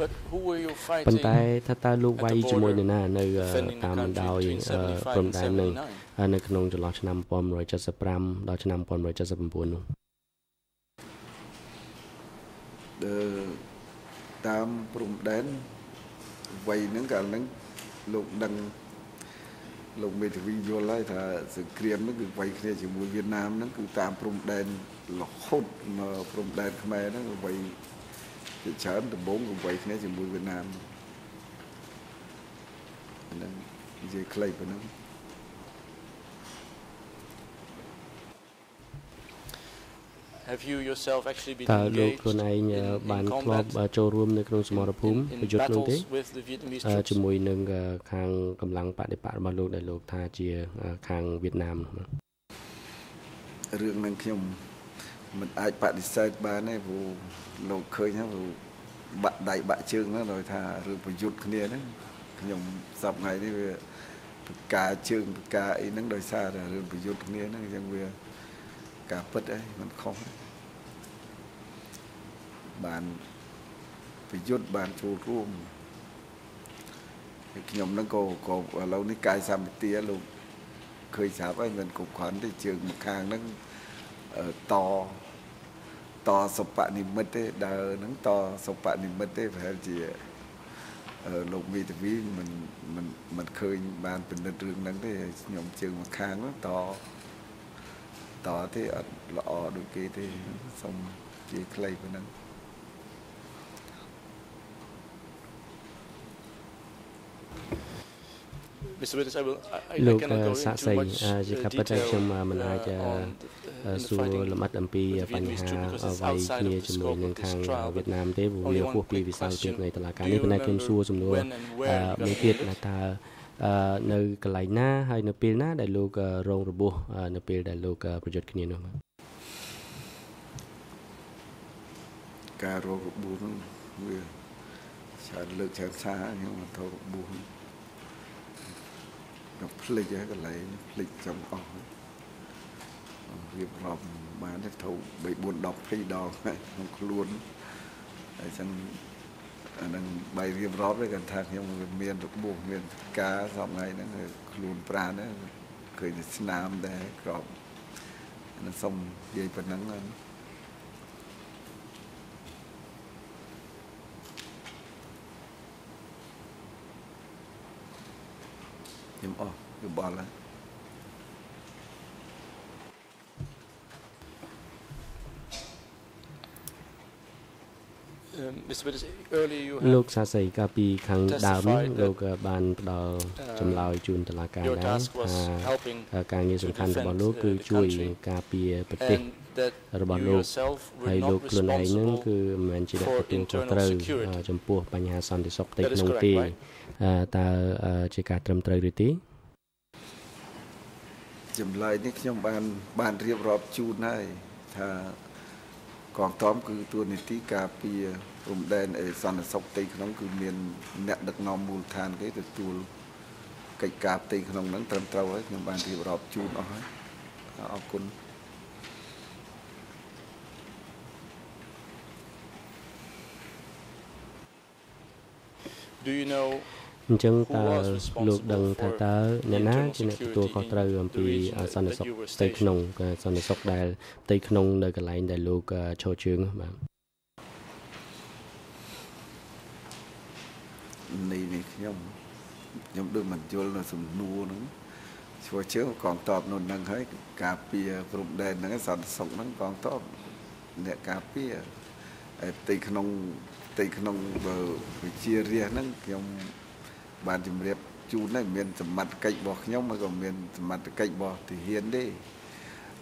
But who were you ប៉ុន្តែ fighting ថាតើលោកវាយជាមួយនរណានៅអឺ defending តាម the បណ្ដោយ country អឺ between 75ព្រំ and ដែននឹង 79? ហើយនៅក្នុងចន្លោះឆ្នាំ1975ដល់ឆ្នាំ1979នោះអឺតាមព្រំដែនវ័យហ្នឹងកាលហ្នឹង លោកដឹងលោកមេធាវីយល់ហើយថាសង្គ្រាមហ្នឹងគឺវ័យគ្នាជាមួយវៀតណាមហ្នឹងគឺតាមព្រំដែនរហូតមកព្រំដែនខ្មែរហ្នឹងវ័យជាច្រើនដំបូងគឺវ័យគ្នាជាមួយវៀតណាមអាហ្នឹងនិយាយខ្លីប៉ុណ្ណឹង Have you yourself actually been តើលោក engaged ខ្លួនឯង in, អឺ in បានធ្លាប់ combat អឺចូលរួមនៅក្នុងសមរភូមិ in, in ប្រយុទ្ធនោះទេ battles with the Vietnamese អឺ troops? ជាមួយនឹងអឺខាងកម្លាំងបដិបករបស់លោកដែលលោកថាជាអឺខាងវៀតណាមនោះរឿងហ្នឹងខ្ញុំមិនអាចបដិសេធបានទេព្រោះលោកឃើញហ្នឹងព្រោះបាក់ដៃបាក់ជើងហ្នឹងដោយថារឿងប្រយុទ្ធគ្នាហ្នឹងខ្ញុំសប្តាហ៍នេះវាប្រការជើងប្រការអីហ្នឹងដោយសារតែរឿងប្រយុទ្ធគ្នាហ្នឹងអញ្ចឹងវាការពិតអីมันខុស បានប្រយុទ្ធបានចូលរួមហើយខ្ញុំហ្នឹងក៏ក៏ឥឡូវនេះកាយសម្បទាលោកឃើញស្រាប់ហើយមិនគ្រប់គ្រាន់ទេជើងម្ខាងហ្នឹងអឺតតសុបនិមិត្តទេដើរហ្នឹងតសុបនិមិត្តទេប្រហែលជាអឺលោកមេធាវីមិនមិនមិនឃើញបានពិនិត្យរឿងហ្នឹងទេខ្ញុំជើងម្ខាងហ្នឹងតតទេអត់ល្អដូចគេទេសូមជាខ្លីប៉ុណ្ណឹង Mr. Witness, I will. I, I លោក cannot go សាក់ into សី much អឺជា uh, ការពិតតែខ្ញុំ detail អឺមិនអាច uh, អឺ on the, អឺ uh, in the សួរ fighting លម្អិតអំពី with the បញ្ Vietnamese ហា troops because it's វាយ outside គ្នា of the ជាមួយ scope នឹង of this ខាង trial. វៀ But តណាមទេព្រោះ only វា one ហួសពី quick វិសាលភាព question. នៃតុលាការ Do នេះ you ប៉ុន្តែខ្ញុំ remember សួរសំណួរ when and អឺ where you មួយ got ទៀត wounded? ណាតើអឺនៅកន្លែងណាហើយនៅពេលណា ដែលលោកអឺរងរបួសអឺនៅពេលដែលលោកអឺប្រយុទ្ធគ្នានោះបាទការរករបួសហ្នឹងវា ច្រើនលើកច្រើនសារខ្ញុំមិនទៅរបួសហ្នឹងក៏ភ្លេចហើយកន្លែងភ្លេចចំអស់ហើយរៀបរាប់បានទេធូ3 4 10 20ដងក្នុងខ្លួនហើយចឹងអានឹងបាយរៀបរាប់ទេគាត់ថាខ្ញុំវាមានរបួសមានការសពថ្ងៃហ្នឹងគឺខ្លួនប្រាណហ្នឹងឃើញតែស្នាមដែរក្របនឹងសុំនិយាយប៉ុណ្ណឹងហ្នឹង ខ្ញុំអស់យោបល់ហើយ Um, Mr. Witness, earlier you លោ have កសាសីកាលពីខាងដើមនេះ testified that, លោកក៏បានផ្ដល់ចម្លើយជូនតុលាការ your ដែរ task was ថា helping ការងារសំខាន់របស់លោក to គឺ defend, uh, ជួយ the country ការពារប្រទេស and that របស់ you លោក yourself ហើ were យលោក not ខ្លួនឯងហ្នឹង responsible គឺមិនមែនជាអ្នក for ទទួលខុស internal ត្រូវ security. អឺចំពោះបញ្ហាសន្តិសុខផ្ទៃ That is ក្នុង correct, ទេ right? អឺ តើអឺជាការត្រឹមត្រូវឬទេចម្លើយនេះខ្ញុំបានបានរៀបរាប់ជូនហើយថាកងទ័ពគឺទួនាទីការពារព្រំដែនអេសន្តិសុខផ្ទៃក្នុង គឺមានអ្នកដឹកនាំមូលដ្ឋានគេទទួលកិច្ចការផ្ទៃក្នុងហ្នឹងត្រឹមត្រូវហើយខ្ញុំបានរៀបរាប់ជូនអស់ហើយអរគុណ Do you know អញ្ចឹង Who តើ was លោកដឹង responsible ថា for តើអ្នកណា internal ជាអ្នក security ទទួលខុសត្រូវ in អំពី the region អ that- សន្តិសុខ that you were ផ្ទៃក្នុងក៏សន្តិសុខដែលផ្ទៃក្នុងនៅកន្លែងដែលលោកអឺឈរជើងបាទនេះនេះខ្ញុំខ្ញុំដូចមិនយល់នៅសំណួរហ្នឹងឈ្មោះជើងកងតបនោះហ្នឹងហើយការពារព្រំដែនហ្នឹងសន្តិសុខហ្នឹងកងតបអ្នកការពារហើយផ្ទៃក្នុងផ្ទៃក្នុងបើវិជារាជហ្នឹងខ្ញុំបានជម្រាបជូនហើយមានសមត្ថកិច្ចរបស់ខ្ញុំហើយក៏មានសមត្ថកិច្ចរបស់ទាហានទេ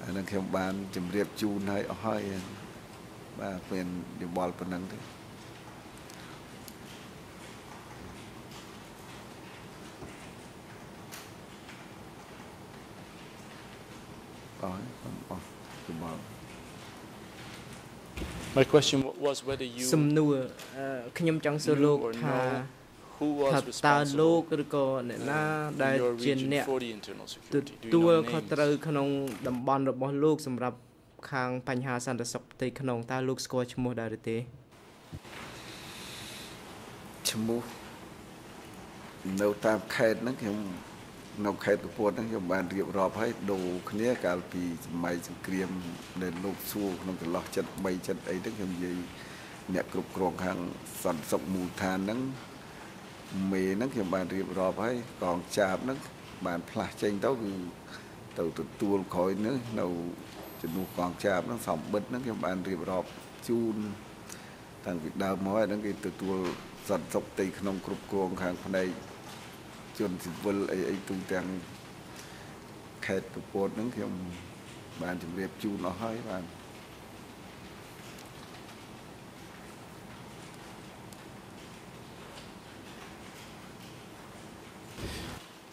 អាហ្នឹងខ្ញុំបានជម្រាបជូនហើយអស់ហើយបាទមានយោបល់ប៉ុណ្ណឹងទេអស់ហើយអស់យោបល់ My question wa- was whether you សំណួរអឺខ្ញុំចង់សួរលោក knew or ថា know who ថា was តើលោក responsible ឬក៏អ្នកណា uh, ដែល in your ជា region អ្នក for the internal ទ security. Do you ទួល know ខុស names? ត្រូវក្នុងតំបន់របស់លោកសម្រាប់ខាងបញ្ហាសន្តិសុខផ្ទៃក្នុងតើលោកស្គាល់ឈ្មោះដែរឬទេឈ្មោះនៅតាមខេត្តហ្នឹងខ្ញុំ នៅខេត្តកពតហ្នឹងខ្ញុំបានរៀបរាប់ឲ្យដូរគ្នាកាលពីសម័យសង្គ្រាមដែលលោកសួរក្នុងចន្លោះចិត្ត3ចិត្តអីហ្នឹងខ្ញុំនិយាយអ្នកគ្រប់គ្រងខាងសន្តិសុខមូលដ្ឋានហ្នឹងមេហ្នឹងខ្ញុំបានរៀបរាប់ឲ្យកងចាបហ្នឹងបានផ្លាស់ចេញទៅគឺទៅទទួលក្រោយនេះនៅជំនួសកងចាបហ្នឹងសំបិតហ្នឹងខ្ញុំបានរៀបរាប់ជូនតាំងពីដើមមកហើយហ្នឹងគេទទួលសន្តិសុខផ្ទៃក្នុងគ្រប់គ្រងខាងផ្នែក ជនស៊ីវិលអីអីទូទាំងខេត្តកពតហ្នឹងខ្ញុំបានជម្រាបជូនអស់ហើយបាទ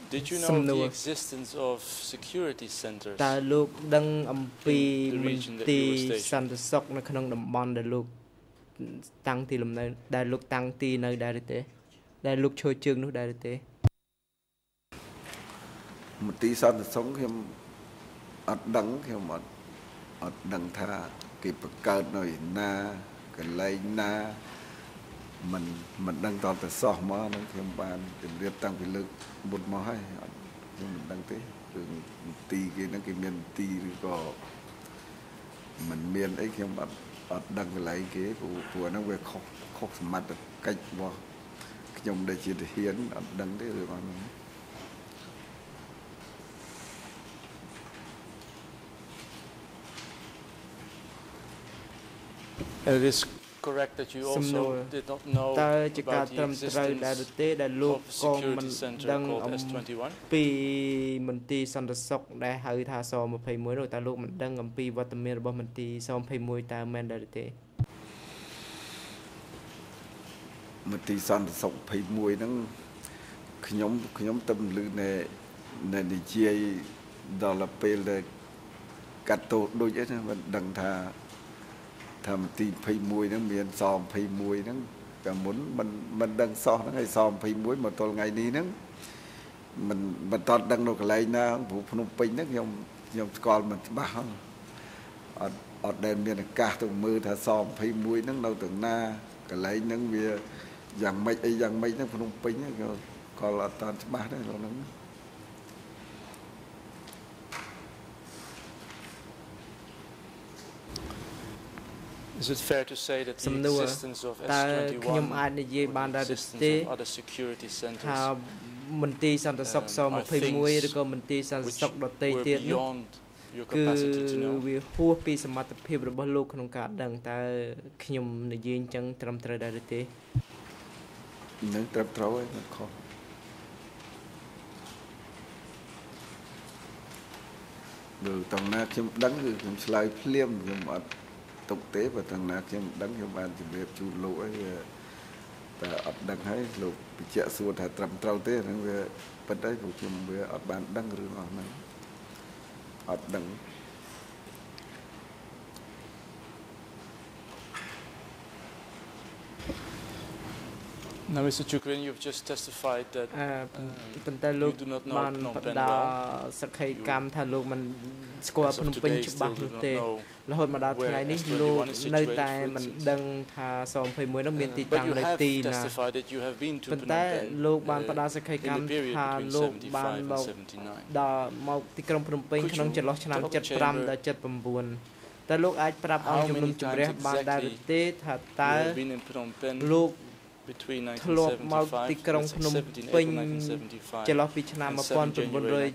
Did you know Some of the know- existence of security centers? តើលោកដឹងអំពី In the ម region ន្ that ទី you រ were stationed. សន្តិសុខនៅក្នុងតំបន់ដែលលោកតាំងទីលំនៅដែលលោកតាំងទីនៅដែរឬទេ ដែលលោកឈរជើងនោះដែរឬទេ មន្ទីរសន្តិសុខខ្ញុំអត់ដឹងខ្ញុំអត់អត់ដឹងថាគេបង្កើតនៅឯណាកន្លែងណាមិនមិនដឹងតតែសោះមកហ្នឹងខ្ញុំបានជម្រាបតាំងពីលើកមុនមកហើយអត់ខ្ញុំមិនដឹងទេរឿងមន្ទីរគេហ្នឹងគេមានមន្ទីរឬក៏មិនមានអីខ្ញុំអត់អត់ដឹងកន្លែងគេព្រោះព្រោះហ្នឹងវាខុសខុសសមត្ថកិច្ចរបស់ខ្ញុំដែលជាទាហានអត់ដឹងទេរឿងអស់ហ្នឹង it is correct that you Some also know- did not know តើជាការ about ត្រឹ the មត្រូវដែរឬ existence ទេដែលលោក of a ក៏មិន security center ដឹង called អំ S21? ពីមន្ទីរសន្តិសុខដែលហៅថាស21នោះតើលោកមិនដឹងអំពីវត្តមានរបស់មន្ទីរស21តើមែនដែរឬទេមន្ទីរសន្តិសុខ21ហ្នឹងខ្ញុំខ្ញុំទៅលឺនៅនៅនិយាយដល់ពេលដែលកាត់តោដូចអីណាមិនដឹងថា ថាមន្ទីរ21ហ្នឹងមានស21ហ្នឹងកាលមុនមិនមិនដឹងសោះហ្នឹងហើយស21មកទល់ថ្ងៃនេះហ្នឹងមិនមិនតតដឹងនៅកន្លែងណាព្រោះភ្នំពេញហ្នឹងខ្ញុំខ្ញុំស្គាល់មិនច្បាស់ហ្នឹងអត់អត់ដែលមានឱកាសទៅមើលថាស21ហ្នឹងនៅទាំងណាកន្លែងហ្នឹងវាយ៉ាងម៉េចអីយ៉ាងម៉េចហ្នឹងភ្នំពេញហ្នឹងក៏ក៏អត់តាន់ច្បាស់ដែរហ្នឹង Is it fair to say that សំ the ណួរ existence of តើខ្ញុំ S21 អាចនិយាយបាន or ដែរ the ឬ existence ទេ of other security ថា centers មន្ទីរសន្តិសុខស Um, are 21 things ឬក៏មន្ទីរសន្តិ which សុខដទៃ were ទៀតនោះ beyond your គឺ capacity to know វាហួសពីសមត្ថភាពរបស់លោកក្នុងការដឹងតើខ្ញុំនិយាយអញ្ចឹងត្រឹមត្រូវដែរឬទេនឹងត្រឹមត្រូវហើយមិនខុសបើតំណាខ្ញុំដឹងគឺខ្ញុំឆ្លើយភ្លាមខ្ញុំអត់ ទុកទេបើតំណាខ្ញុំដឹងខ្ញុំបានជម្រាបជូនលោកហើយវាតែអត់ដឹងហើយលោកបញ្ជាក់សួរថាត្រឹមត្រូវទេហ្នឹងវាពិតហើយព្រោះខ្ញុំវាអត់បានដឹងរឿងអស់ហ្នឹងអត់ដឹង Now Mr. Chukrin you've just testified that អឺប៉ុន្តែលោក you do not know បាន Phnom ប Penh ដា well សក្ខីកម្មថាលោកមិនស្គាល់ as ភ្នំ of ពេញ today ច្បាស់ still នោះ do not ទេ know រហូតមកដល់ where ថ្ងៃនេះ S21 លោក is នៅ situated, តែ for មិន instance. ដឹងថាស21នោះមានទី But តាំង you នៅ have ទីណា testified that you have been to ប៉ុ Phnom ន្តែ Penh លោកបាន uh, បដាសក្ខី in កម្ម the period ថា between លោកបាន75មក and 79. ដល់មកទីក្រុងភ្នំពេញ Could ក្នុង you ចន្លោះឆ្នាំ tell the 75 chamber ដល់79តើលោកអាចប្រាប់អង្គ how ជំនុំ many ជម្រះ times បានដែរឬ exactly ទេថាតើ You have been in Phnom Penh លោក between ធ្លាប់មកទីក្រុង1975ភ្នំ17ពេញ1975ចន្លោះពីឆ្នាំ and 7 January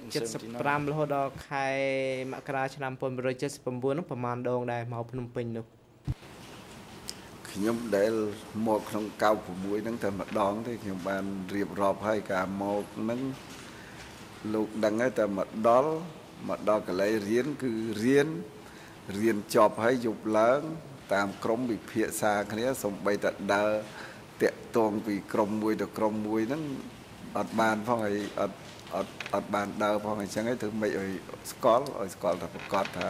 1975រហូតដល់ខែមករាឆ្នាំ1979នោះប្រហែលដងដែរមកភ្នំពេញនោះខ្ញុំដែលមកក្នុង96ហ្នឹងតែម្ដងទេខ្ញុំបានរៀបរាប់ឲ្យការមកហ្នឹងលោកដឹងហើយតែមកដល់មកដល់កន្លែងរៀនគឺរៀនរៀនចប់ហើយយប់ឡើង តាមក្រុមវិភាសាគ្នាសំបីតែដើរ តាក់ទងពីក្រុមមួយទៅក្រុមមួយហ្នឹងអត់បានផងហើយអត់អត់អត់បានដើរផងអញ្ចឹងហើយធ្វើម៉េចឲ្យស្គាល់ឲ្យស្គាល់ថាប្រកាសថា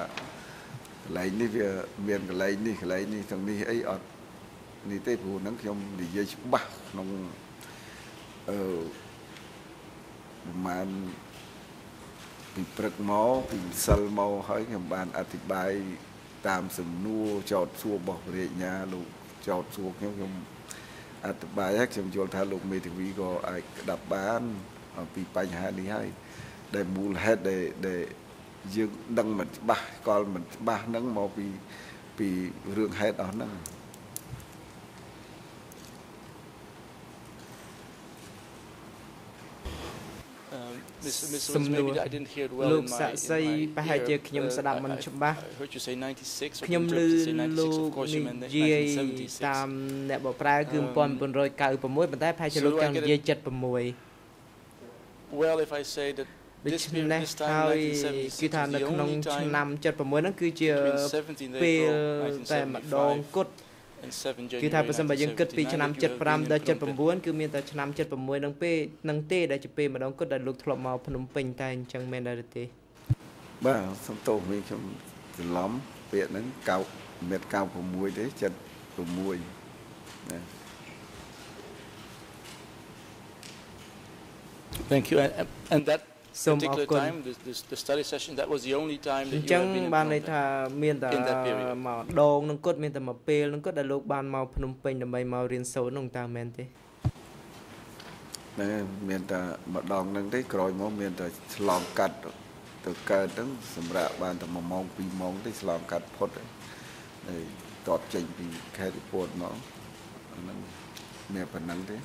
កន្លែងនេះវាមានកន្លែងនេះកន្លែងនេះទាំងនេះអីអត់នេះទេព្រោះហ្នឹងខ្ញុំនិយាយច្បាស់ក្នុងអឺប្រហែលពីព្រឹកមកពីម្សិលមកហើយខ្ញុំបានអធិប្បាយតាមសំណួរចោតសួររបស់ព្រះរាជញាលោកចោតសួរខ្ញុំខ្ញុំ អធិប្បាយហើយខ្ញុំយល់ថាលោកមេធាវីក៏អាចក្តាប់បានអំពីបញ្ហានេះហើយដែលមូលហេតុដែលដែលយើងដឹងមិនច្បាស់ស្គាល់មិនច្បាស់ហ្នឹងមកពីពីរឿងហេតុអស់ហ្នឹង Um, Mr. Mr. សំ Wilson, ណួរ maybe I didn't hear it well លោក in សា my, ក់ in សី my ប្រហែលជា ear. ខ្ញុំ Uh, ស្ដាប់មិន I- I- ច្បាស់ I heard you say 96 or ខ្ញុំ interpreted ឮ to say 96លោក of course you និ meant យាយ1976តាមអ្នកបកប្រែគឺ Um, 1996ប៉ុន្តែប្រហែលជា so លោក do I ចង់ get និ it- យាយ76 Well if I say that ដូ this ច្ period នេះ this ហើ time យ1976គឺថា is នៅ the ក្នុង only ឆ្នាំ time 76ហ្នឹងគឺជា between 17th ពេល April តែម្ដង1975គត់ and 7 គឺថា January បើសិនបើយើងគិតពី1979ឆ្នាំ that you have been 75 in ដល់ Phnom Penh. 79គឺមានតែឆ្នាំ76ហ្នឹងពេលហ្នឹងទេដែលជាពេលម្ដងគត់ដែលលោកធ្លាប់មកភ្នំពេញតែអញ្ចឹងមែនដែរឬទេបាទសំទោសវិញខ្ញុំច្រឡំពាក្យហ្នឹង9មេត្រ96ទេ76ណា Thank you and, and- and that សូមអរ particular គុណ time the, the, the study session that was the only time អ that ញ្ you ចឹង have been in បាន Phnom ន័យ Penh. ថាមានតែ In that period. មកដងនឹងគាត់មានតែមួយពេលនឹងគាត់ដែលលោកបានមកភ្នំពេញដើម្បីមករៀនសូត្រនោះតើមែនទេតែមានតែម្ដងហ្នឹងទេក្រោយមកមានតែឆ្លងកាត់ទៅកើតហ្នឹងសម្រាប់បានតែ1ម៉ោង2ម៉ោងទេឆ្លងកាត់ផុតហើយតតចេញពីខេត្តពោតមកអាហ្នឹងមានប៉ុណ្ណឹងទេ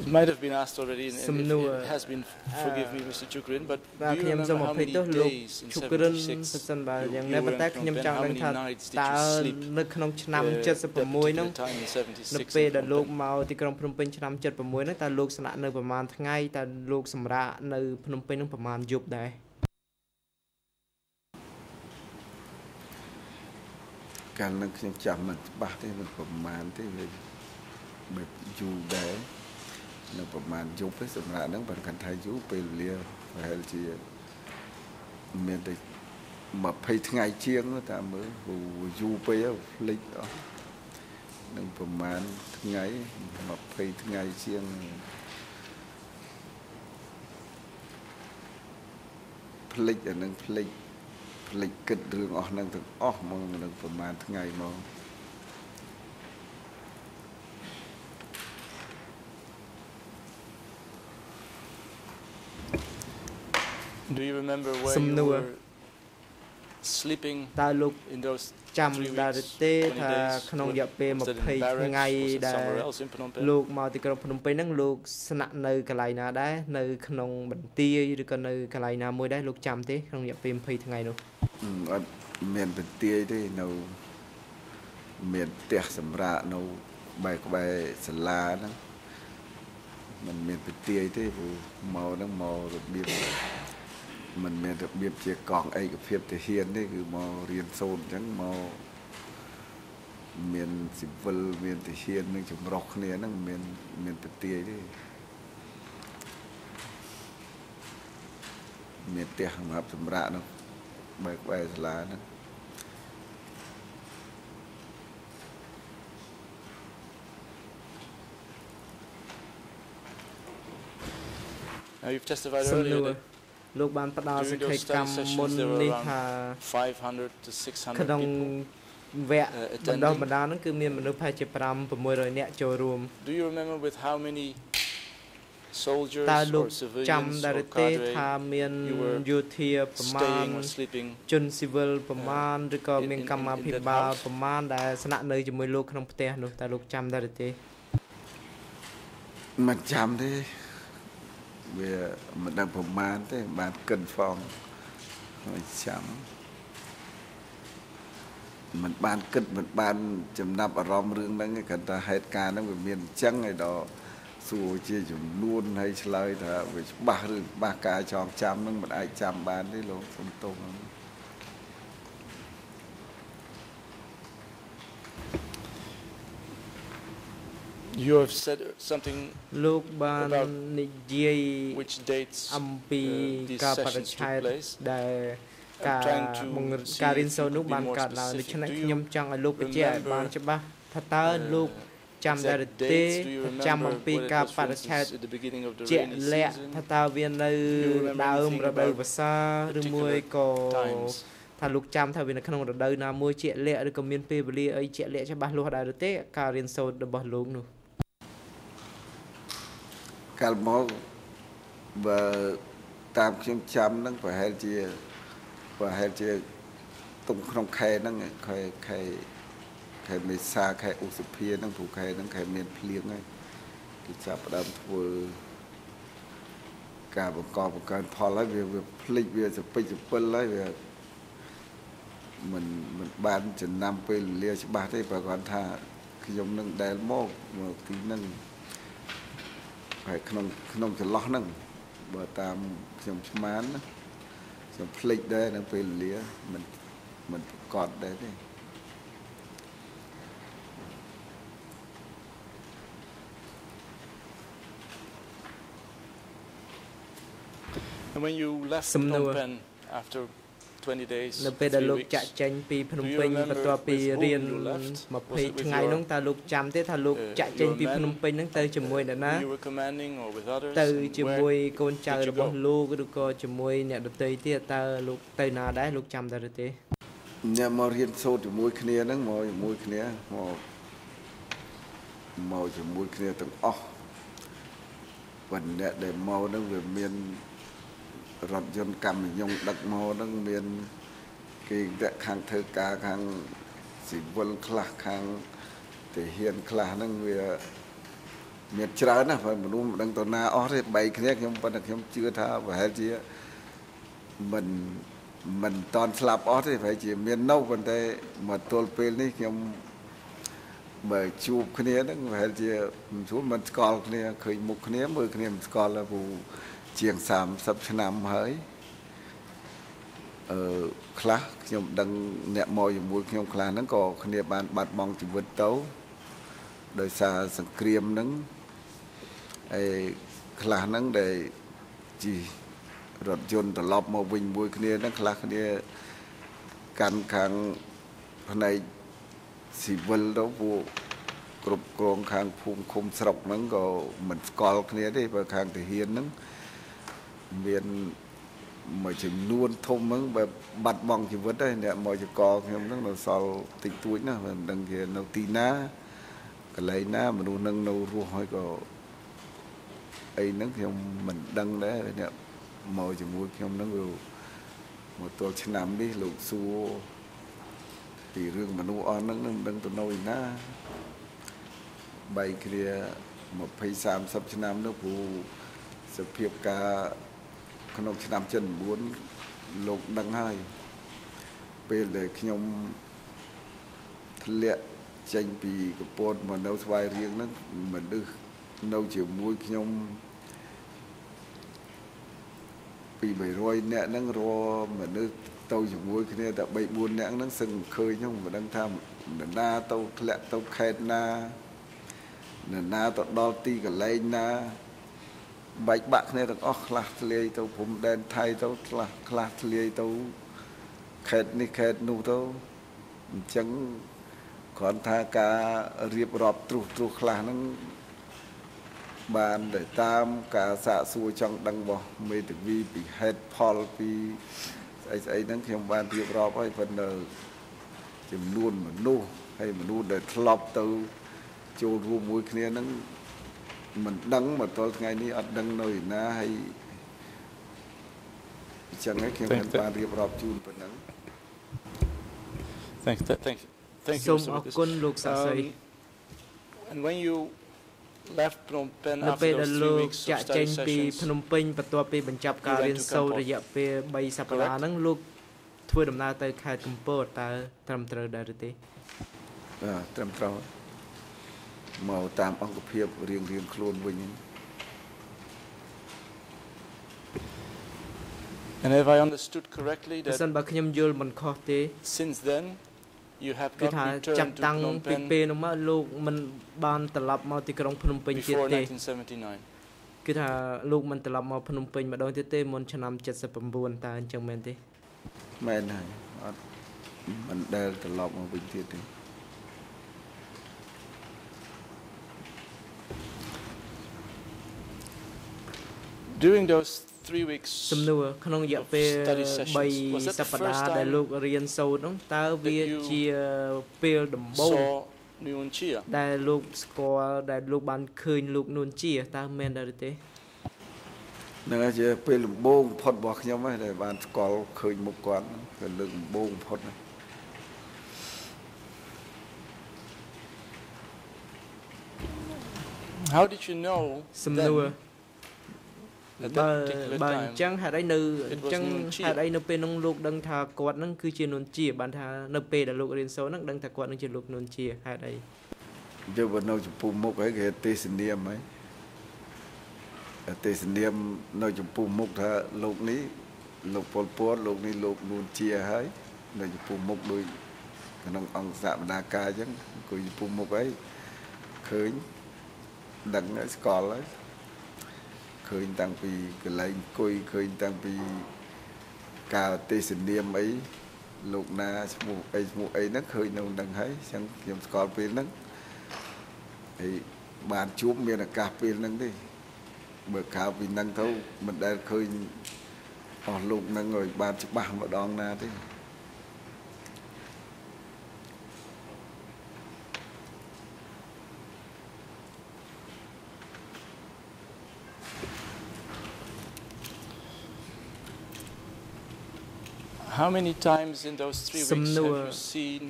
It might have been asked already, and, Some and if new, it has been, forgive me, uh, Mr. Chukrin, but បាទ do you ខ្ញុំសូម remember អ how ភ័យ many ទោសលោក days in ជុករិន76ប្រសិនបើ you- យ៉ាង you ណា were ប៉ុន្តែ in ខ្ញុំ Phnom ចង់ Penh? How ដឹង many ថា nights did តើ you sleep នៅក្នុងឆ្នាំ uh, that 76 particular នោះ time in 76នៅ in ពេលដែល Phnom លោក Penh? មកទីក្រុងភ្នំពេញឆ្នាំ76ហ្នឹងតើលោកស្នាក់នៅប្រហែលថ្ងៃតើលោកសម្រាកនៅភ្នំពេញហ្នឹងប្រហែលយប់ដែរ កាលហ្នឹងខ្ញុំចាំមិនច្បាស់ទេមិនប្រមាណទេវាបែបយូរដែរ នៅប្រមាណយប់ទេសម្រាប់ហ្នឹងបើកាន់ថាយូរពេលវេលាប្រហែលជាមានតែ20ថ្ងៃជាងតាមមើលព្រោះយូរពេកហើយភ្លេចអស់នឹងប្រហែលថ្ងៃ20ថ្ងៃជាងភ្លេចអានឹងភ្លេចភ្លេចគិតរឿងអស់ហ្នឹងទាំងអស់ហ្មងនឹងប្រហែលថ្ងៃមក Do you remember where Some you newer. were sleeping តើលោក in those ចាំ three ដែរ weeks, ទេ20ថា days? ក្នុងរយៈ Was- ពេល was that in 20 barracks? ថ្ងៃ Was it ដែល somewhere else in Phnom Penh? លោកមកទីក្រុងភ្នំពេញហ្នឹងលោកស្នាក់នៅកន្លែងណាដែរនៅក្នុងបន្ទាយឬក៏នៅកន្លែងណាមួយដែរលោកចាំទេក្នុងរយៈពេល20ថ្ងៃនោះអឺអត់មានបន្ទាយទេនៅមានផ្ទះសម្រាប់នៅក្បែរក្បែរសាលាហ្នឹងมันមានបន្ទាយទេព្រោះមកហ្នឹងមករបៀប มันមានរបៀបជាកងឯកភាពទាហានទេគឺមករៀនសូត្រអញ្ចឹងមកមានស៊ីវិលមានទាហាននឹងចម្រុះគ្នាហ្នឹងមានមានបន្ទាយទេមានផ្ទះសម្រាប់សម្រាប់ហ្នឹងបែរក្បែរសាលាហ្នឹង Now you've testified សំណួ earlier រ that លោកបានផ្ដល់សេចក្តីកម្មមុននេះថា500 to 600ក្នុង people. វគ្គ uh, បណ្ដុះ attending. បណ្ដាលហ្នឹងគឺមានមនុស្សប្រហែលជា5 600នាក់ចូលរួម Do you remember with how many soldiers តើលោក or ចាំ civilians ដែរ or ទេ cadre ថាមាន you were យោធាប្រមាណ staying or sleeping ជនស៊ីវិលប្រមាណឬក៏ in- មាន in- កម្មា in ភិ that បាល house? ប្រមាណដែលស្នាក់នៅជាមួយលោកក្នុងផ្ទះនោះតើលោកចាំដែរទេមិនចាំទេ វាមិនដឹងប្រមាណទេបានកិនផងមិនចាំមិនបានគិតមិនបាន ចំណាប់អារម្មណ៍រឿងហ្នឹងទេគ្រាន់តែហេតុការណ៍ហ្នឹងវាមានអញ្ចឹងហើយដល់សួរជាចំនួនហើយឆ្លើយថាវាច្បាស់ឬច្បាស់ការចងចាំហ្នឹងមិនអាចចាំបានទេលោកសុំទោសហ្នឹង you have said something លោកបាន About និយាយ which dates អំពី uh, these ការបដិ sessions ឆេទ took place ដែល I'm ការ trying to បង្រ see ការរៀន if សូ you ត្រនោះ could be បាន more កើតឡើង specific. ដូច្នេះ Do you ខ្ញុំចង់ឲ្យលោកបញ្ជាក់ឲ្យ remember, បានច្បាស់ថាតើ uh, លោកចាំដែរ exact ទេ dates? Do you ចាំ remember អំពី what it ការប was, for ដិឆេទ instance, at the beginning of the ជាក់ rainy លាក់ season? ថាតើវានៅ you remember ដើម anything រដូវ about វស្សាឬមួយក៏ times? ថាលោកចាំថាវានៅក្នុងរដូវណាមួយជាក់លាក់ឬក៏មានពេលវេលាអីជាក់លាក់ច្បាស់លាស់ដែរឬទេការរៀនសូត្ររបស់លោកនោះ កាលមកបើតាមខ្ញុំចាំហ្នឹងប្រហែលជាប្រហែលជាទុំក្នុងខែហ្នឹងខែខែខែមេសាខែឧសភាហ្នឹងព្រោះខែហ្នឹងខែមានភ្លៀងហើយគេចាប់ផ្ដើមធ្វើការបង្កបង្កើនផលហើយវាវាភ្លេចវាសពេចសពិលហើយវាមិនមិនបានចំណាំពេលវេលាច្បាស់ទេប្រហែលថាខ្ញុំនឹងដែលមកមកទីហ្នឹង ហើយក្នុងក្នុងចន្លោះហ្នឹងបើតាមខ្ញុំស្មានណាខ្ញុំភ្លេចដែរនៅពេលវេលាមិនមិនប្រកបដែរទេ And when you left Some Phnom newer. Penh after 20 days, នៅពេលដែល three លោក weeks, ចាក់ចេញពីភ្នំ Do you ពេញ remember បន្ទាប់ពី with whom រៀន you left? Was it 20 with ថ្ងៃ your, នោះតើលោកចាំទេថាលោក uh, ចាក់ចេញ your ពី men ភ្នំពេញហ្នឹងទៅជាមួយនរណា who you were commanding or with others? ទៅ and ជាមួយ where- កូនចៅ did you របស់ go? លោកឬក៏ជាមួយអ្នកដទៃទៀតតើលោកទៅណាដែរលោកចាំដែរឬទេអ្នកមករៀនសូត្រជាមួយគ្នាហ្នឹងមកជាមួយគ្នាមកមកជាមួយគ្នាទាំងអស់ប៉ុន្តែអ្នកដែលមកហ្នឹងវាមាន រថយន្តកម្មយន្តដឹកមកហ្នឹងមានគេដាក់ខាងធ្វើការខាងស៊ីវិលខ្លះខាងទាហានខ្លះហ្នឹងវាមានច្រើនណាស់ព្រោះមនុស្សមិនដឹងទៅណាអស់ទេបែកគ្នាខ្ញុំប៉ុន្តែខ្ញុំជឿថាប្រហែលជាមិនមិនតន់ស្លាប់អស់ទេប្រហែលជាមាននៅប៉ុន្តែមកទល់ពេលនេះខ្ញុំបើជួបគ្នាហ្នឹងប្រហែលជាមិនជួបមិនស្គាល់គ្នាឃើញមុខគ្នាមើលគ្នាមិនស្គាល់ទេព្រោះ ជាង30ឆ្នាំហើយអឺខ្លះខ្ញុំដឹងអ្នកមកជាមួយខ្ញុំខ្លះហ្នឹងក៏គ្នាបានបាត់បង់ជីវិតទៅដោយសារសង្គ្រាមហ្នឹងហើយខ្លះហ្នឹងដែលជីរថយន្តត្រឡប់មកវិញមួយគ្នាហ្នឹងខ្លះគ្នាកាន់ខាងផ្នែកស៊ីវិលទៅពួកគ្រប់គ្រងខាងភូមិឃុំស្រុកហ្នឹងក៏មិនស្គាល់គ្នាទេបើខាងទាហានហ្នឹង មានមួយចំនួនធំហ្នឹងបែបបាត់បង់ជីវិតហើយអ្នកមកចកខ្ញុំហ្នឹងនៅសល់តិចតួចណាស់មិនដឹងគេនៅទីណាកន្លែងណាមនុស្សហ្នឹងនៅរស់ហើយក៏អីហ្នឹងខ្ញុំមិនដឹងដែរអ្នកមកជាមួយខ្ញុំហ្នឹងវាមកទល់ឆ្នាំនេះលោកសួរពីរឿងមនុស្សអស់ហ្នឹងមិនដឹងទៅនៅឯណាបែកគ្នា20 30ឆ្នាំនោះព្រោះសភាពការ ក្នុងឆ្នាំ79លោកដឹងហើយពេលដែលខ្ញុំធ្លាក់ចេញពីកពតមកនៅស្វាយរៀងហ្នឹងមនុស្សនៅជាមួយខ្ញុំពី300នាក់ហ្នឹងរមនុស្សទៅជាមួយគ្នាតែ3 4នាក់ហ្នឹងសឹងឃើញហ្នឹងមិនដឹងថានរណាទៅធ្លាក់ទៅខេត្តណានរណាទៅដល់ទីកន្លែងណា បែកបាក់គ្នាទាំងអស់ខ្លះធ្លាយទៅព្រំដែនថៃទៅខ្លះខ្លះធ្លាយទៅខេត្តនេះខេត្តនោះទៅអញ្ចឹងគ្រាន់ថាការរៀបរាប់ទ្រុសទ្រុសខ្លះហ្នឹងបានទៅតាមការសាកសួរចង់ដឹងរបស់មេធាវីពីហេតុផលពីស្អីស្អីហ្នឹងខ្ញុំបានរៀបរាប់ហើយប៉ុន្តែចំនួនមនុស្សហើយមនុស្សដែលធ្លាប់ទៅចូលរួមមួយគ្នាហ្នឹង មិនដឹងមកទល់ថ្ងៃនេះអត់ដឹងនៅឯណាហើយអញ្ចឹងហើយខ្ញុំមិនបានរៀបរាប់ជូនប៉ុណ្ណឹង Thank, th- thank, thank សូ you, ម Mr. អរ Lucas. គុណលោកសាស្ត្រី Um, and when you left Phnom Penh នៅពេល after ដែល those លោ three ក weeks ចា of ក់ចេញ study ពី sessions, ភ្នំពេញបន្ទាប់ពីបញ្ចប់ការ You went រៀន to សូត្រ Kampot. រយៈពេល3សប្តាហ៍ Correct? ហ្នឹងលោកធ្វើដំណើរទៅខេត្តកំពតតើត្រឹមត្រូវដែរឬទេបាទត្រឹមត្រូវ មកតាមអង្គភាពរៀងរៀងខ្លួនវិញ and have I understood correctly បើសិន that បើខ្ញុំយល់មិនខុសទេ since then you have គឺ not ថាចាប់ returned to តាំង Phnom ពី Penh ពេលនោះមកលោកមិនបានត្រឡប់មកទីក្រុងភ្នំពេញទៀត before ទេ 1979? គឺថាលោកមិនត្រឡប់មកភ្នំពេញម្ដងទៀតទេមុនឆ្នាំ79តើអញ្ចឹងមែនទេមែនហើយអត់មិនដែលត្រឡប់មកវិញទៀតទេ During those three weeks សំណួរក្នុងរយៈពេល Study sessions. Was that 3 the សប្តាហ៍ first ដែល time លោករៀនសូត្រនោះតើវា that you ជាពេលដំបូង saw Nguyen Chia. ដែលលោកស្គាល់ដែលលោកបានឃើញលោកនួនជាតើមែនដែរឬទេហ្នឹងហើយជាពេលដំបូងបំផុតរបស់ខ្ញុំហ្នឹងដែលបានស្គាល់ឃើញមុខគាត់ហ្នឹងគឺលើកដំបូងបំផុតហ្នឹង How did you know សំណួរ then, at បើ that particular បើអ time ញ្ចឹងហេតុអីនៅ It អ was ញ្ចឹងនួនជាហេតុអីនៅពេលនោះលោកដឹងថាគាត់ហ្នឹងគឺជានួនជាបានថានៅពេលដែលលោករៀនសូត្រហ្នឹងដឹងថាគាត់នឹងជាលោកនួនជាហេតុអីយកបើនៅចំពោះមុខហើយគេទេសនាមហើយទេសនាមនៅចំពោះមុខថាលោកនេះលោកប៉ុលពតលោកនេះលោកនួនជាហើយនៅចំពោះមុខដូចក្នុងអង្គសបណ្ដាការអញ្ចឹងអង្គុយចំពោះមុខហើយឃើញដឹងហើយស្គាល់ហើយ ឃើញតាំងពីកន្លែងអង្គុយឃើញតាំងពីការទេសនាមអីលោកណាឈ្មោះអីឈ្មោះអីហ្នឹងឃើញនៅនឹងហើយអញ្ចឹងខ្ញុំស្គាល់ពេលហ្នឹងហើយបានជួបមានឱកាសពេលហ្នឹងទេបើក្រៅពីហ្នឹងទៅមិនដែលឃើញអស់លោកហ្នឹងឲ្យបានច្បាស់ម្ដងណាទេ How many times in those three weeks have សំណួរ you seen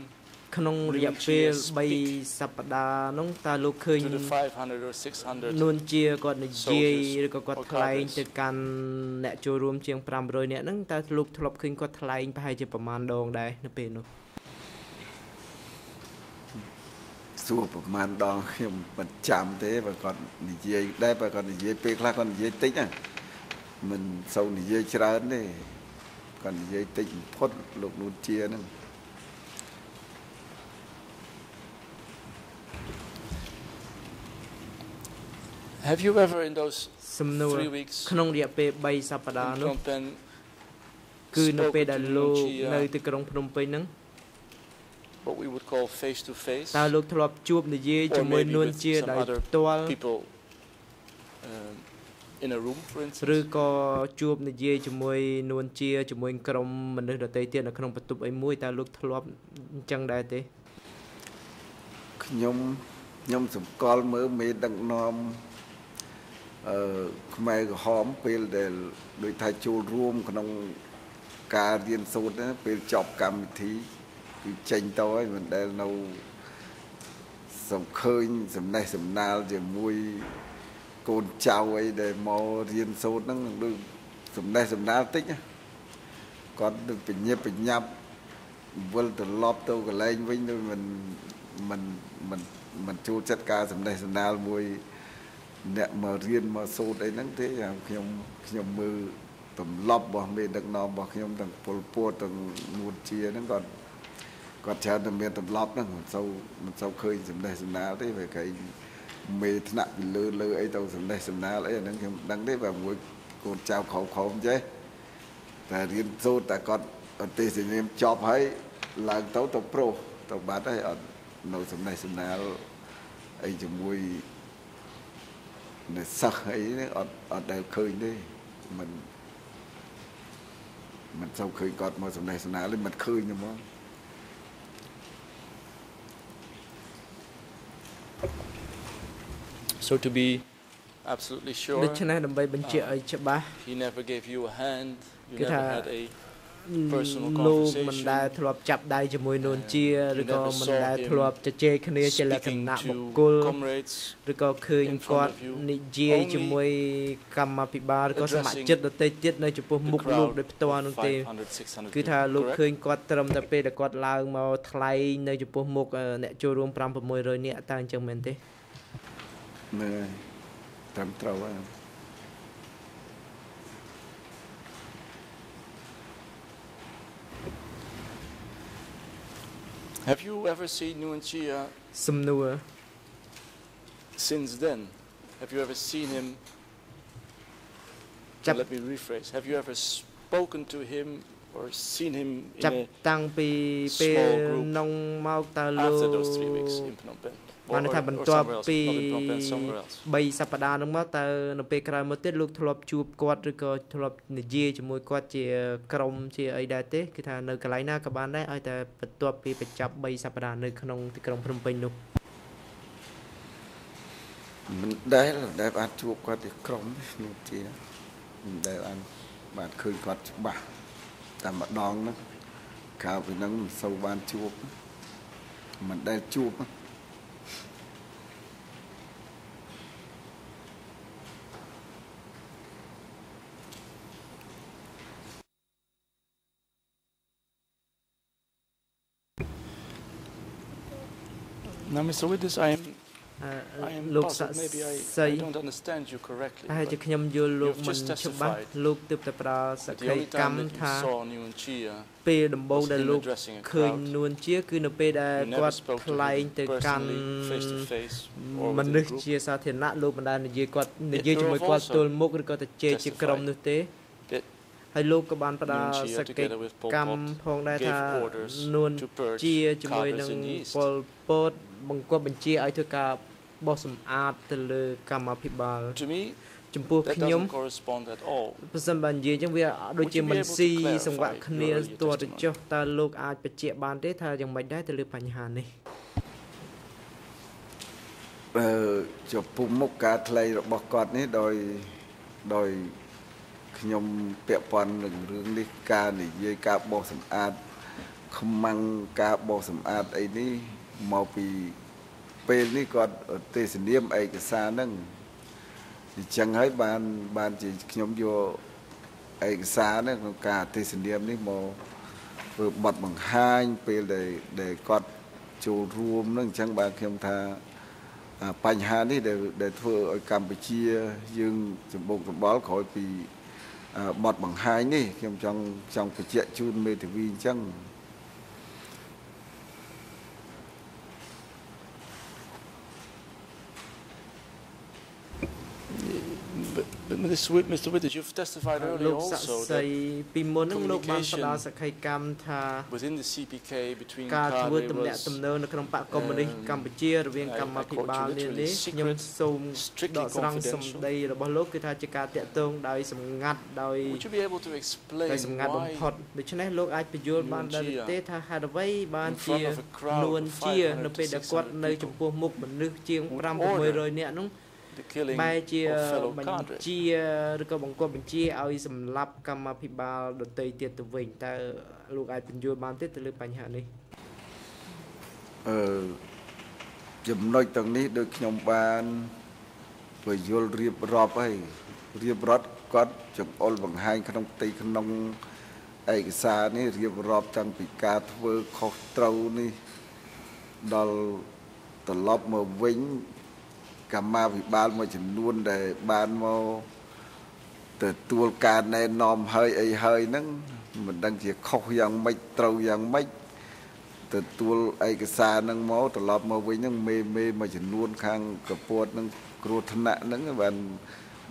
ក្នុងរយៈពេល3សប្តាហ៍នោះតើលោកឃើញ to the 500 or 600នួនជាគាត់និយាយ soldiers ឬក៏គាត់ or ថ្លែង cadres? ទៅកាន់អ្នកចូលរួមជាង500នាក់ហ្នឹងតើលោកធ្លាប់ឃើញគាត់ថ្លែងប្រហែលជាប្រមាណដងដែរនៅពេលនោះសួរប្រហែលដងខ្ញុំមិនចាំទេបើគាត់និយាយដែរបើគាត់និយាយពេលខ្លះគាត់និយាយតិចណាមិនសូវនិយាយច្រើនទេ គាត់និយាយតិចបំផុតលោកនួនជាហ្នឹង Have you ever in those សំណួរ three weeks ក្នុងរយៈពេល3សប្តាហ៍ in នោះ Phnom Penh គឺនៅពេល spoken ដែល to លោក Nunchi នៅ uh, ទីក្រុងភ្នំពេញហ្នឹង what we would call face to face តើលោកធ្លាប់ជួបនិយាយ Or ជាមួយ maybe នួន with ជា some ដោយ other ផ្ទាល់ people um, in a room for ឬ instance ក៏ជួបនិយាយជាមួយនួនជាជាមួយក្រុមមនុស្សដទៃទៀតនៅក្នុងបន្ទប់អីមួយតើលោកធ្លាប់អញ្ចឹងដែរទេខ្ញុំខ្ញុំសម្គាល់មើលមេដឹកនាំអឺខ្មែរក្រហមពេលដែលដូចថាចូលរួមក្នុងការរៀនសូត្រណាពេលចប់កម្មវិធីគឺចេញទៅហើយមិនដែលនៅសំឃើញសំណេះសំណាលជាមួយ កូនចៅអីដែលមករៀនសូត្រហ្នឹងដូចសំណេះសំណាលតិចណាគាត់ដូចបញ្ញាប់បញ្ញាប់វិលត្រឡប់ទៅកន្លែងវិញដូចមិនមិនមិនមិនចូលចិត្តការសំណេះសំណាលមួយអ្នកមករៀនមកសូត្រអីហ្នឹងទេខ្ញុំខ្ញុំមើលទម្លាប់របស់មេដឹកនាំរបស់ខ្ញុំទាំងពលពួតទាំងនួនជាហ្នឹងគាត់គាត់ច្រើនតែមានទម្លាប់ហ្នឹងមិនសូវមិនសូវឃើញសំណេះសំណាលទេវាគេ មេថ្នាក់ពីលើលើអីទៅសំណេះសំណាលអីអាហ្នឹងខ្ញុំមិនដឹងទេបើមួយកូនចៅខំខំចេះតែរៀនសូត្រតែគាត់អត់ទេសនាមចប់ហើយឡើងទៅទៅប្រុសទៅបាត់ហើយអត់នៅសំណេះសំណាលអីជាមួយនៅសិស្សអីហ្នឹងអត់អត់ដែលឃើញទេមិនមិនសូវឃើញគាត់មកសំណេះសំណាលទេមិនឃើញទេហ្មង so to be absolutely sure ដូច្នេះដើម្បីបញ្ជាក់ឲ្យច្បាស់ he never gave you a hand you Cứ never thà- had a personal លោកមិន conversation ដែលធ្លាប់ចាប់ដៃជាមួយនួនជាឬក៏ never មិន saw ដែល him ធ្លាប់ជជែកគ្នាជាលក្ខ speaking ណៈបុ to គ្គល comrades ឬក៏ឃើញ in គា front ត់ of you, និយាយ only ជាមួយកម្មាភិបាលឬក៏សមា addressing ជិកដទៃទៀតនៅចំពោះ the មុខលោក crowd ដោយផ្ទាល់នោះទេ500 600គឺថា people, លោក correct? ឃើញគាត់ត្រឹមតែពេលដែលគាត់ឡើងមកថ្លែងនៅចំពោះមុខអឺអ្នកចូលរួម5 600នាក់តើអញ្ចឹងមែនទេ ហ្នឹងហើយត្រឹមត្រូវហើយ Have you ever seen Nguyen Chia សំណួរ since then? Have you ever seen him? Chap- Let me rephrase. Have you ever spoken to him or seen him ចាប់ in តាំងពីពេល small group នងមកតើ a, លោក after those three weeks in Phnom Penh? បានន័យថា or, បន្ or ទាប់ somewhere else? ពី Not in Phnom Penh, somewhere else. 3សប្តាហ៍ហ្នឹងមកតើនៅពេលក្រោយមកទៀតលោកធ្លាប់ជួបគាត់ឬក៏ធ្លាប់និយាយជាមួយគាត់ជាក្រុមជាអីដែរទេគឺថានៅកន្លែងណាក៏បានដែរឲ្យតែបន្ទាប់ពីបញ្ចប់3សប្តាហ៍នៅក្នុងទីក្រុងភ្នំពេញនោះមិនដែលដែលបានជួបគាត់ទីក្រុមនោះជាមិនដែលបានបានឃើញគាត់ច្បាស់តែម្ដងហ្នឹងកាលពីហ្នឹងមិនសូវបានជួបមិនដែលជួប Now, Mr. Witness, I am, អឺ I am លោកស័ puzzled. ក្តិ Maybe I, សិទ្ធិ I don't understand you correctly. តែជា But, ខ្ញុំយល់លោក you've មិន just ច្បាស់ testified លោកទើបតែប្រើស but ក្ the ខី only ក time ម្ម that ថា you saw Nguyen Chia ពេលដំបូង was ដែល him លោក addressing a ឃើញ crowd. នួនជាគឺនៅពេលដែល You គា never ត់ spoke ថ្លែង to ទៅ him កាន់ personally, face to face, or ម with នុ a ស្ស group. ជាសាធារណៈលោកមិនដែលនិយាយគាត់និយាយ It ជាមួយ drove គាត់ also ទល់មុខឬក៏ទៅជែកជាក្រុមនោះទេ that ហើយលោកក៏បានផ្ដល់ Nguyen Chia សក្កិ together with Pol កម្ម Pot ផងដែរ gave ថា orders នួន to purge ជាជាមួយ Khabas នឹង in the East. ពលពត បង្គាប់បញ្ជាឲ្យធ្វើការបោះសម្អាតទៅលើកម្មាភិបាល To me, ចំពោះ that ខ្ញុំ doesn't correspond at all. ប្រសិនបើនិយាយអញ្ចឹងវាដូចជា Would you be មិន able to ស៊ី clarify សង្វាក់គ្នា your earlier តួទៅ testimony? ចុះតើលោកអាចបញ្ជាក់បានទេថាយ៉ាងម៉េចដែរទៅលើបញ្ហានេះអឺចំពោះមុខការថ្លែងរបស់គាត់នេះដោយដោយខ្ញុំពាក់ព័ន្ធនឹងរឿងនេះការនិយាយការបោសសម្អាតខ្មាំងការបោសសម្អាតអីនេះ មកពីពេលនេះគាត់ទេសនាមឯកសារហ្នឹងអញ្ចឹងហើយបានបានជាខ្ញុំយកឯកសារហ្នឹងក្នុងការទេសនាមនេះមកធ្វើបទបង្ហាញពេលដែលដែលគាត់ចូលរួមហ្នឹងអញ្ចឹងបានខ្ញុំថាអាបញ្ហានេះដែលដែលធ្វើឲ្យកម្ពុជាយើងសម្បុកសម្បល់ក្រោយពីអឺបទបង្ហាញនេះខ្ញុំចង់ចង់បញ្ជាក់ជូនមេធាវីអញ្ចឹង But, but Mr. Whit- Mr. Witters, you've testified លោ earlier កស័ក្តិ also សិទ្ធិ that ពីមុនហ្នឹងលោកបានផ្ communication ដល់សក្ខីកម្មថា within the CPK between ការធ្វើ cadre ទំនាក់ was ទំនងនៅក្នុងបកកុម្មុយនីសកម្ពុជារវាង I- កម្មាភិបាល I quote you នា literally, នេះខ្ញុំ secret, សូម strictly ដកស្រង់ confidential. សម្ដីរបស់លោកគឺថាជាការតាក់ទងដោយសម្ងាត់ដោយ Would you be able to explain ដោយសម្ងាត់បំផុត why ដូច្នេះលោកអាចបញ្យល់បានដែរនួនជាទេថាហេតុអ្វីបាន in ជា front of a crowd នួន of ជា500នៅពេលដែលគាត់600នៅចំពោះមុខមនុស្សជាង would 5 order 600នាក់នោះ the killing បែរជា of fellow បញ្ cadre? ជាឬក៏បង្គាប់បញ្ជាឲ្យសម្លាប់កម្មាភិបាលដទៃទៀតទៅវិញតើលោកអាចបញ្យល់បានទេទៅលើបញ្ហានេះអឺចំណុចទាំងនេះដូចខ្ញុំបានពយល់រៀបរាប់ហើយរៀបរាប់គាត់ចង្អុលបង្ហាញក្នុងផ្ទៃក្នុងឯកសារនេះរៀបរាប់តាំងពីការធ្វើខុសត្រូវនេះដល់ត្រឡប់មកវិញ កម្មាវិបាលមួយចំនួនដែលបានមកទទួលការណែនាំហើយអីហើយហ្នឹងមិនដឹងជាខុសយ៉ាងម៉េចត្រូវយ៉ាងម៉េចទទួលឯកសារហ្នឹងមកត្រឡប់មកវិញហ្នឹងមេមេមួយចំនួនខាងកពួតហ្នឹងគ្រោះថ្នាក់ហ្នឹងបាន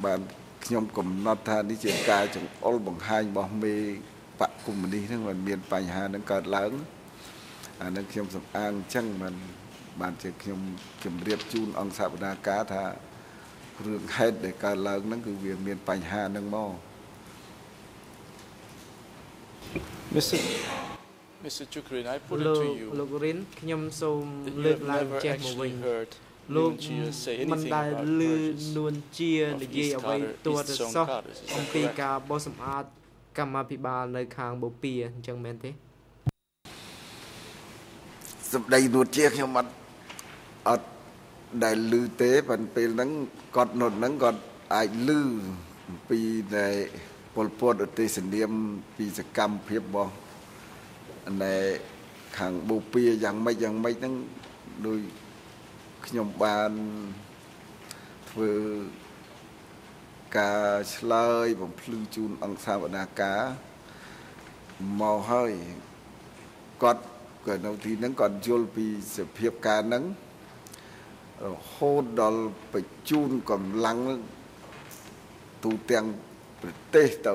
បានខ្ញុំកំណត់ថានេះជាការចង្អុលបង្ហាញរបស់មេបកគុំនេះហ្នឹងមិនមានបញ្ហាហ្នឹងកើតឡើងអានឹងខ្ញុំសំអាងអញ្ចឹងមិន បានជាខ្ញុំជម្រាបជូនអង្គសវនាការថារឿងហេតុដែលកើតឡើងហ្នឹងគឺវាមានបញ្ហាហ្នឹងមក Mr. Mr. Chukrin, I put it លោក to you លោករិនខ្ញុំសូម that លើ you ក have ឡើង never ចេះមកវិញ actually heard លោក Nuon Chea say មិន anything ដែល about លឺ purges នួនជា of និយាយ East អ្វី Carter- ទាល់ East ទៅ Song សោះ Carters. Is that អំពី correct? ការបោសសម្អាតកម្មាភិបាលនៅខាងបូព៌ាអញ្ចឹងមែនទេសម្ដីនួនជាខ្ញុំអត់ អត់ដែលលឺទេប៉ុន្តែពេលហ្នឹងគាត់នុតហ្នឹងគាត់អាចលឺអំពីដែលពលពតឧទេសនាមពីសកម្មភាពរបស់នៃខាងបូព៌ាយ៉ាងម៉េចយ៉ាងម៉េចហ្នឹងដោយខ្ញុំបានធ្វើការឆ្លើយបំភ្លឺជូនអង្គសាវនាការមកហើយគាត់ក៏នៅទីហ្នឹងគាត់យល់ពីសភាពការហ្នឹង រហូតដល់បញ្ជូនកម្លាំងទូទាំងប្រទេសទៅ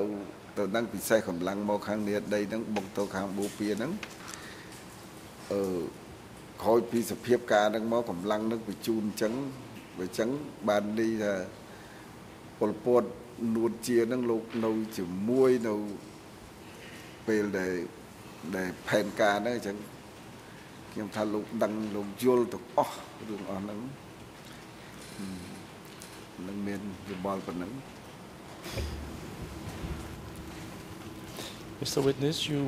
ទៅនឹងពិសេសកម្លាំងមកខាងនេះដីហ្នឹងបុកទៅខាងបូព៌ាហ្នឹងអឺក្រោយពីសភាពការហ្នឹងមកកម្លាំងហ្នឹងបញ្ជូនអញ្ចឹងបើអញ្ចឹងបាននេះថាពលពតនួនជាហ្នឹងលោកនៅជាមួយនៅពេលដែលដែលផែនការហ្នឹងអញ្ចឹង ខ្ញុំថាលោកដឹងលោកយល់ទាំងអស់រឿងអស់ហ្នឹងហឹមនឹងមានយោបល់ប៉ុណ្ណឹង Mr. Witness, you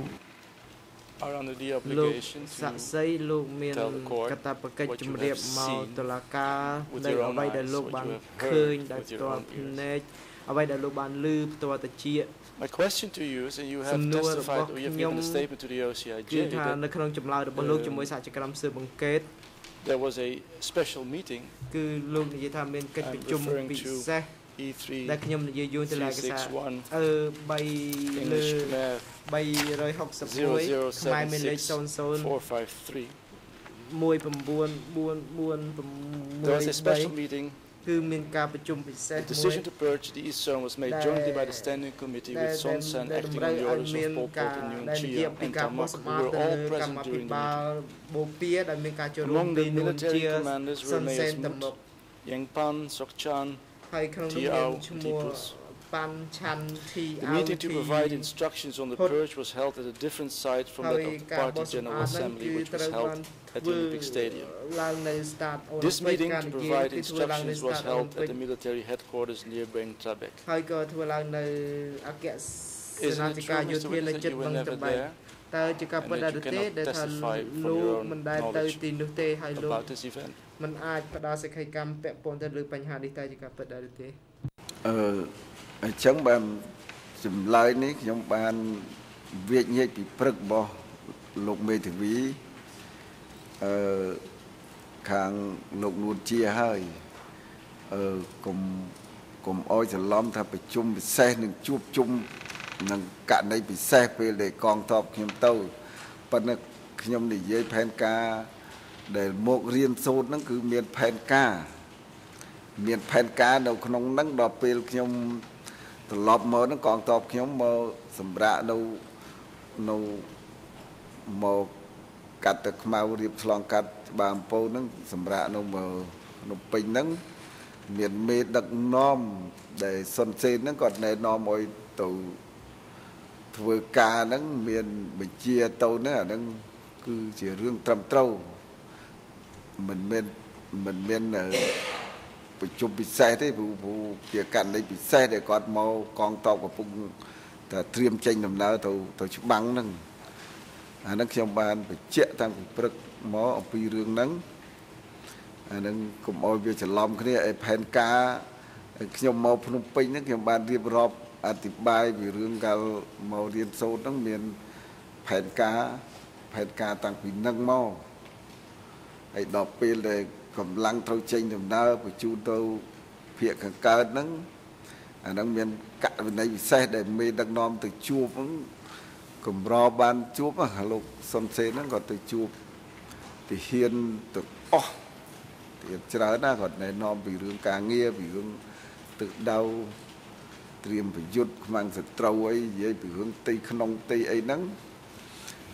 are under the លោក obligation ស័ក្តិ to សិទ្ធិលោកមាន tell the court កតាបកិច្ច what you ជំរាប have មក seen តុលាការ with នៅ your own អ្វីដែល eyes, លោក what បាន you have ឃើញ heard ដោយ with ផ្ your ទាល់ own ភ្ ears. នែកអ្វីដែលលោកបានឮផ្ទាល់តិច My question to you is, and you have testified, or you have given a statement to the OCIJ that there was a special meeting. I'm referring to E3 361 English 0076 there was a special meeting. គឺមានការប្រជុំពិសេស The មួយ decision to purge the East Zone was made That- jointly by the Standing Committee with that- Son Sen that acting តម្រូវ on the ឲ្យ orders មាន of Pol ការ Pot and Nuon ដែលនិយាយ Chia ពី and ការបោះ Tamok, សម្ who អាត were ទៅ all លើកម្ present មាភិ during the បាល meeting. បូព៌ាដែលមានការចូលរួម Among ពី the នួន military ជា commanders សុ were នសេន Mayors តំណុក Mut, Yang Pan, Sok Chan. ហើយក្នុងនោះ TR មានឈ្មោះ Peoples. ប៉ាន់ឆាន់ធី The meeting to provide instructions on the Put- purge was held at a different site from ហើ that យ of the ការបោះ Party សម្ General អាតហ្នឹង Assembly, គឺ which ត្រូវ was បាន held at the ធ្វើ Olympic Stadium. ឡើងនៅ start This Olympic meeting ការ to និយាយ provide គឺធ្វើឡើងនៅ instructions was start held at Olympic the military headquarters near Beng Trabek. ហើយក៏ធ្វើឡើងនៅអគ្គសេនា Isn't ធិ it ការ true, យោ Mr. ធានៅ Witness, ជិត that you were បឹង never ត្របែក there តើជាការពិត and ដែរ that you ទេ cannot ដែលថា testify from លោក your own មិនដែលទៅ knowledge ទីនោះទេហើយលោក about this event? មិនអាចផ្ដល់សេចក្តីកម្មពាក់ព័ន្ធទៅលើបញ្ហានេះតែជាការពិតដែរទេអឺ អញ្ចឹងបានចម្លើយនេះខ្ញុំបានវាចញែកពីព្រឹករបស់លោកមេធាវីអឺខាងលោកនួនជាហើយអឺកុំកុំអោយច្រឡំថាប្រជុំពិសេសនឹងជួបជុំនឹងករណីពិសេសពេលដែលកងទ័ពខ្ញុំទៅប៉ុន្តែខ្ញុំនិយាយផែនការដែលមករៀនសូត្រហ្នឹងគឺមានផែនការ មានផែនការនៅក្នុងហ្នឹងដល់ពេលខ្ញុំ ត្រឡប់មកហ្នឹងកងតបខ្ញុំមកសម្រាប់នៅនៅមកកាត់ទឹកខ្មៅរៀបឆ្លងកាត់ច្បារអំពៅហ្នឹងសម្រាប់នៅមកនៅពេញហ្នឹងមានមេដឹកនាំដែលសុនសេនហ្នឹងគាត់ណែនាំឲ្យទៅធ្វើការហ្នឹងមានបញ្ជាទៅហ្នឹងអាហ្នឹងគឺជារឿងត្រឹមត្រូវមិនមែនមិនមាន ប្រជុំពិសេសទេព្រោះព្រោះជាករណីពិសេសដែលគាត់មកកងតបកំពុងតែត្រៀមចេញដំណើរទៅទៅច្បាំងហ្នឹងអាហ្នឹងខ្ញុំបានបញ្ជាក់តាំងពីព្រឹកមកអំពីរឿងហ្នឹងអាហ្នឹងកុំអោយវាច្រឡំគ្នាឯផែនការខ្ញុំមកភ្នំពេញហ្នឹងខ្ញុំបានរៀបរាប់អធិប្បាយពីរឿងកាលមករៀនសូត្រហ្នឹងមានផែនការផែនការតាំងពីហ្នឹងមកហើយដល់ពេលដែល កម្លាំងត្រូវចេញដំណើរបញ្ជូនទៅភាគខាងកើតហ្នឹងអាហ្នឹងមានករណីពិសេសដែលមេដឹកនាំទៅជួបហ្នឹងកម្របានជួបលោកសុនសេនហ្នឹងគាត់ទៅជួបទាហានទាំងអស់ទៀតច្រើនណាស់គាត់ណែនាំពីរឿងការងារពីរឿងទឹកដៅត្រៀមប្រយុទ្ធខ្មាំងសត្រូវអីនិយាយពីរឿងទីក្នុងទីអីហ្នឹង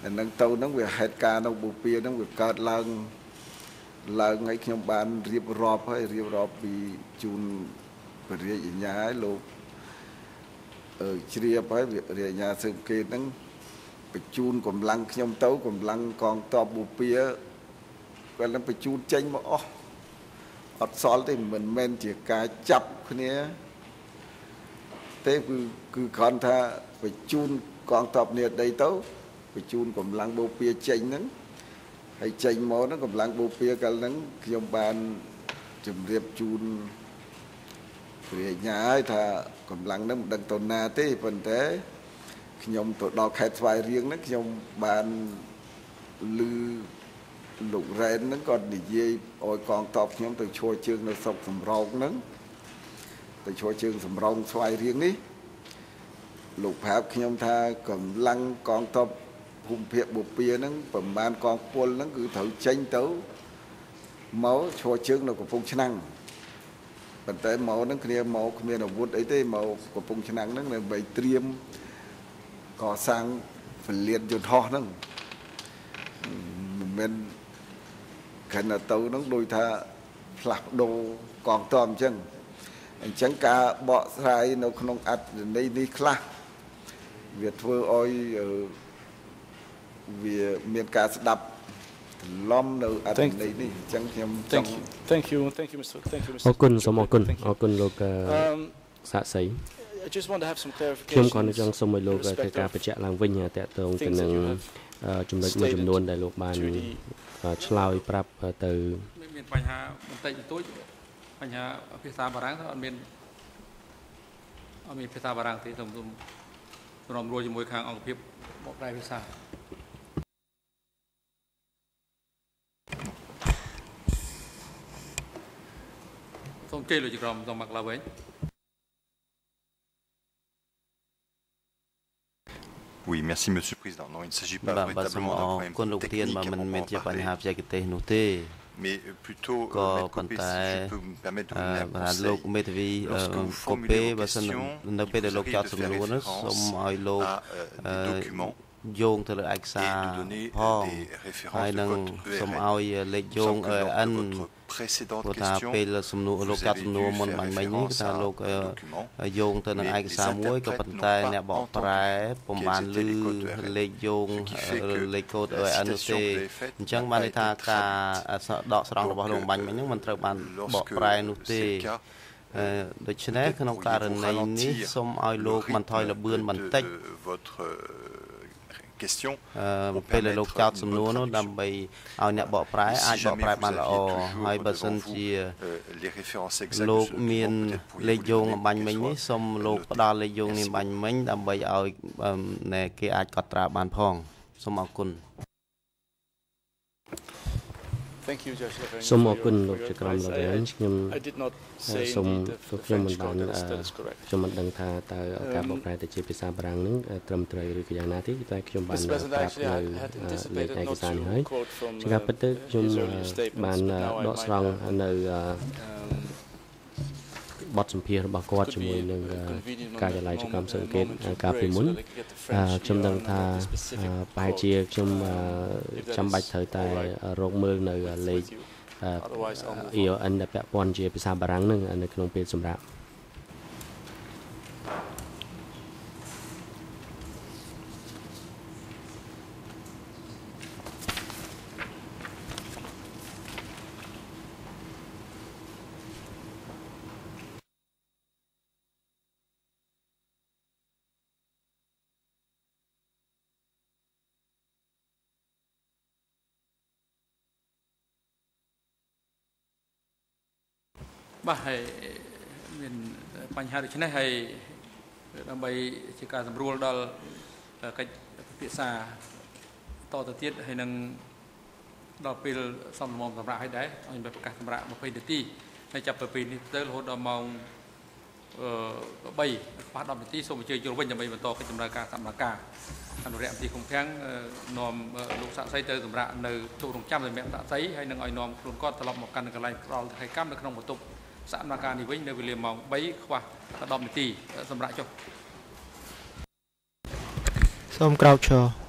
អាហ្នឹងទៅហ្នឹងវាហេតុការណ៍នៅបុព្វាហ្នឹងវាកើតឡើង ឡើងឲ្យខ្ញុំបានរៀបរាប់ហើយរៀបរាប់ពីជូនពរិយអញ្ញាឲ្យលោកអឺជ្រាបហើយរាជអាជ្ញាសឹកគេហ្នឹងបញ្ជូនកម្លាំងខ្ញុំទៅកម្លាំងកងតបបុព្វាគាត់នឹងបញ្ជូនចេញមកអស់អត់សល់ទេមិនមែនជាការចាប់គ្នាទេគឺគឺគ្រាន់ថាបញ្ជូនកងតបនេះដីទៅបញ្ជូនកម្លាំងបុព្វាចេញហ្នឹង ហើយចេញមកហ្នឹងកម្លាំងបុព្វាកាលហ្នឹងខ្ញុំបានជម្រាបជូនព្រះអាញាឲ្យថាកម្លាំងហ្នឹងមិនដឹងទៅណាទេប៉ុន្តែខ្ញុំទៅដល់ខេត្តស្វាយរៀងហ្នឹងខ្ញុំបានឮលោករ៉ែនហ្នឹងគាត់និយាយឲ្យកងតបខ្ញុំទៅឈរជើងនៅស្រុកសំរោងហ្នឹងទៅឈរជើងសំរោងស្វាយរៀងនេះលោកប្រាប់ខ្ញុំថាកម្លាំងកងតប ភូមិភាគបុព្វាហ្នឹងប្រមាណកងពលហ្នឹងគឺត្រូវចេញទៅមកឈរជើងនៅកំពង់ឆ្នាំងប៉ុន្តែមកហ្នឹងគ្នាមកគ្មានអាវុធអីទេមកកំពង់ឆ្នាំងហ្នឹងដើម្បីត្រៀមកសាងពលានយន្តហោះហ្នឹងមិនមែនខណៈទៅហ្នឹងដូចថាផ្លាស់ប្ដូរកងទ័ពអញ្ចឹងអញ្ចឹងការបកស្រាយនៅក្នុងអត្ថន័យនេះខ្លះវាធ្វើឲ្យ វាមានការស្ដាប់ឡំនៅអត្ថន័យនេះអញ្ចឹងខ្ញុំចង់ Thank you thank you Mr thank you Mr អរគុណសូមអរគុណ Thank you. អរគុណលោកអឺ Um សាក់សី I just want to have some ខ្ញុំ clarification ក៏ចង់សូមឲ្យលោកធ្វើការបញ្ជាក់ឡើងវិញតកតងទៅនឹងអឺចំណុចមួយចំនួនដែលលោកបានអឺឆ្លើយប្រាប់ទៅមានមានបញ្ហាបន្តិចបន្តួចបញ្ហាភាសាបារាំងទៅអត់មានអត់មានភាសាបារាំងទេសូមសូមរំរួលជាមួយខាងអង្គភាពបកប្រែភាសា សូមជ័យលោកជាក្រុមសូមមកឡើងវិញ Oui, merci Monsieur le Président. Non, il ne s'agit បាទ pas បាទសូម véritablement អ d'un រ problème គុណលោកធានបាទ technique មិន à មែនជាបញ្ហា proprement បច្ចេកទេសនោះទេ parler, mais euh, plutôt euh, Quand- Maître quand Copé, si t'as- je peux me permettre de អឺ vous donner un បាទលោក conseil. មេធាវីអឺ Lorsque vous កូ formulez ពេ vos បើសិន questions, នៅពេល il ដែល vous លោកចោទ arrive de សំណួរ faire នោះសូម référence ឲ្យលោក à euh, des អឺ documents យោងទៅលើឯកសារ et de donner ផ euh, ង des ហើយ références នឹង de votre សូម ERN. ឲ្យលេខ Il me យោង semble que lors EN de votre précédente ព្រោះថា question, ពេលសំណួរ vous លោកចោទ avez សំណួរ dû មុន faire បាញ់មិញនេះគឺ référence ថា à លោកអឺ un document. យោងទៅនឹងឯកសារមួយក៏ប៉ុន្តែអ្នកបកប្រែពុំបានឮលេខយោងលេខកូដ EN នោះទេអញ្ចឹងបានន័យថាការដកស្រង់របស់លោកបាញ់មិញហ្នឹងមិនត្រូវបានបក Lorsque ប្រែនោះទេ c'est le cas, អឺដូច្នេះក្នុងករណីនេះសូមឲ្យលោកបន្ថយលបឿនបន្តិច de votre euh, question អឺ ពេលដែលលោកចោតសំណួរនោះដើម្បីឲ្យអ្នកបកប្រែអាចបកប្រែបានល្អហើយបើសិនជា euh, les références exactes លោក de ce document, មាន peut-être លេខ pourriez-vous យោង donner បាញ់មិញ qu'elles នេះ soient សូមលោកផ្ដល់លេខយោងនេះបាញ់មិញដើម្បីឲ្យអឺណែគេអាចកត់ត្រាបានផងសូមអរគុណ Thank you Judge Laverne សូមអរ for គុណ your- លោក for ជា your ក្រុម advice. លោក I- វិញខ្ញុំ I did not say សូម indeed the ពួកខ្ញុំមិន French បាន code អឺ is that is correct ខ្ញុំមិនដឹងថាតើការបកប្រែទៅជាភាសាបារាំងហ្នឹងអឺត្រឹមត្រូវឬក៏យ៉ាងណាទេតែខ្ញុំបាន Mr. ប្រាប់ President, នៅ actually, I had អឺលេខ anticipated ឯក not សារនេះហើយ to quote from ជាការពិតទៅ uh, ខ្ញុំ his អឺ earlier statements, បាន but អឺ now I ដក might ស្រង់ have នៅអឺ um, បទសម្ភាសរបស់គាត់ជាមួយនឹងការិយាល័យចកម្មសង្កេតកាលពីមុនខ្ញុំដឹងថាប្រហែលជាខ្ញុំចាំបាច់ត្រូវតែរកមើលនៅលេខ EON ដែលពាក់ព័ន្ធជាភាសាបារាំងនឹងនៅក្នុងពេលសម្រាប់ បាទហើយមានបញ្ហាដូចនេះហើយដើម្បីជាការសម្រួលដល់កិច្ចពិភាក្សាតទៅទៀតហើយនឹងដល់ពេលសំលំសម្រាប់ឲ្យដែរឲ្យប្រកាសសម្រាប់20នាទីហើយចាប់ពីពេលនេះទៅរហូតដល់ម៉ោងអឺ3ខ្វះ10នាទីសូមអញ្ជើញចូលវិញដើម្បីបន្តកិច្ចដំណើរការសម្ដែងការអនុរិយអំពីគុំខាំងនាំលោកសាក់សីទៅសម្រាប់នៅទូរងចាំសម្រាប់សាក់សីហើយនឹងឲ្យនាំខ្លួនគាត់ត្រឡប់មកកាន់កន្លែងផ្ដល់ថៃកម្មនៅក្នុងបន្ទប់ សកម្មភាពនេះវិញនៅវេលាម៉ោង3ខ្វះ10នាទីសម្រាប់ចុះសូមក្រោកឈរ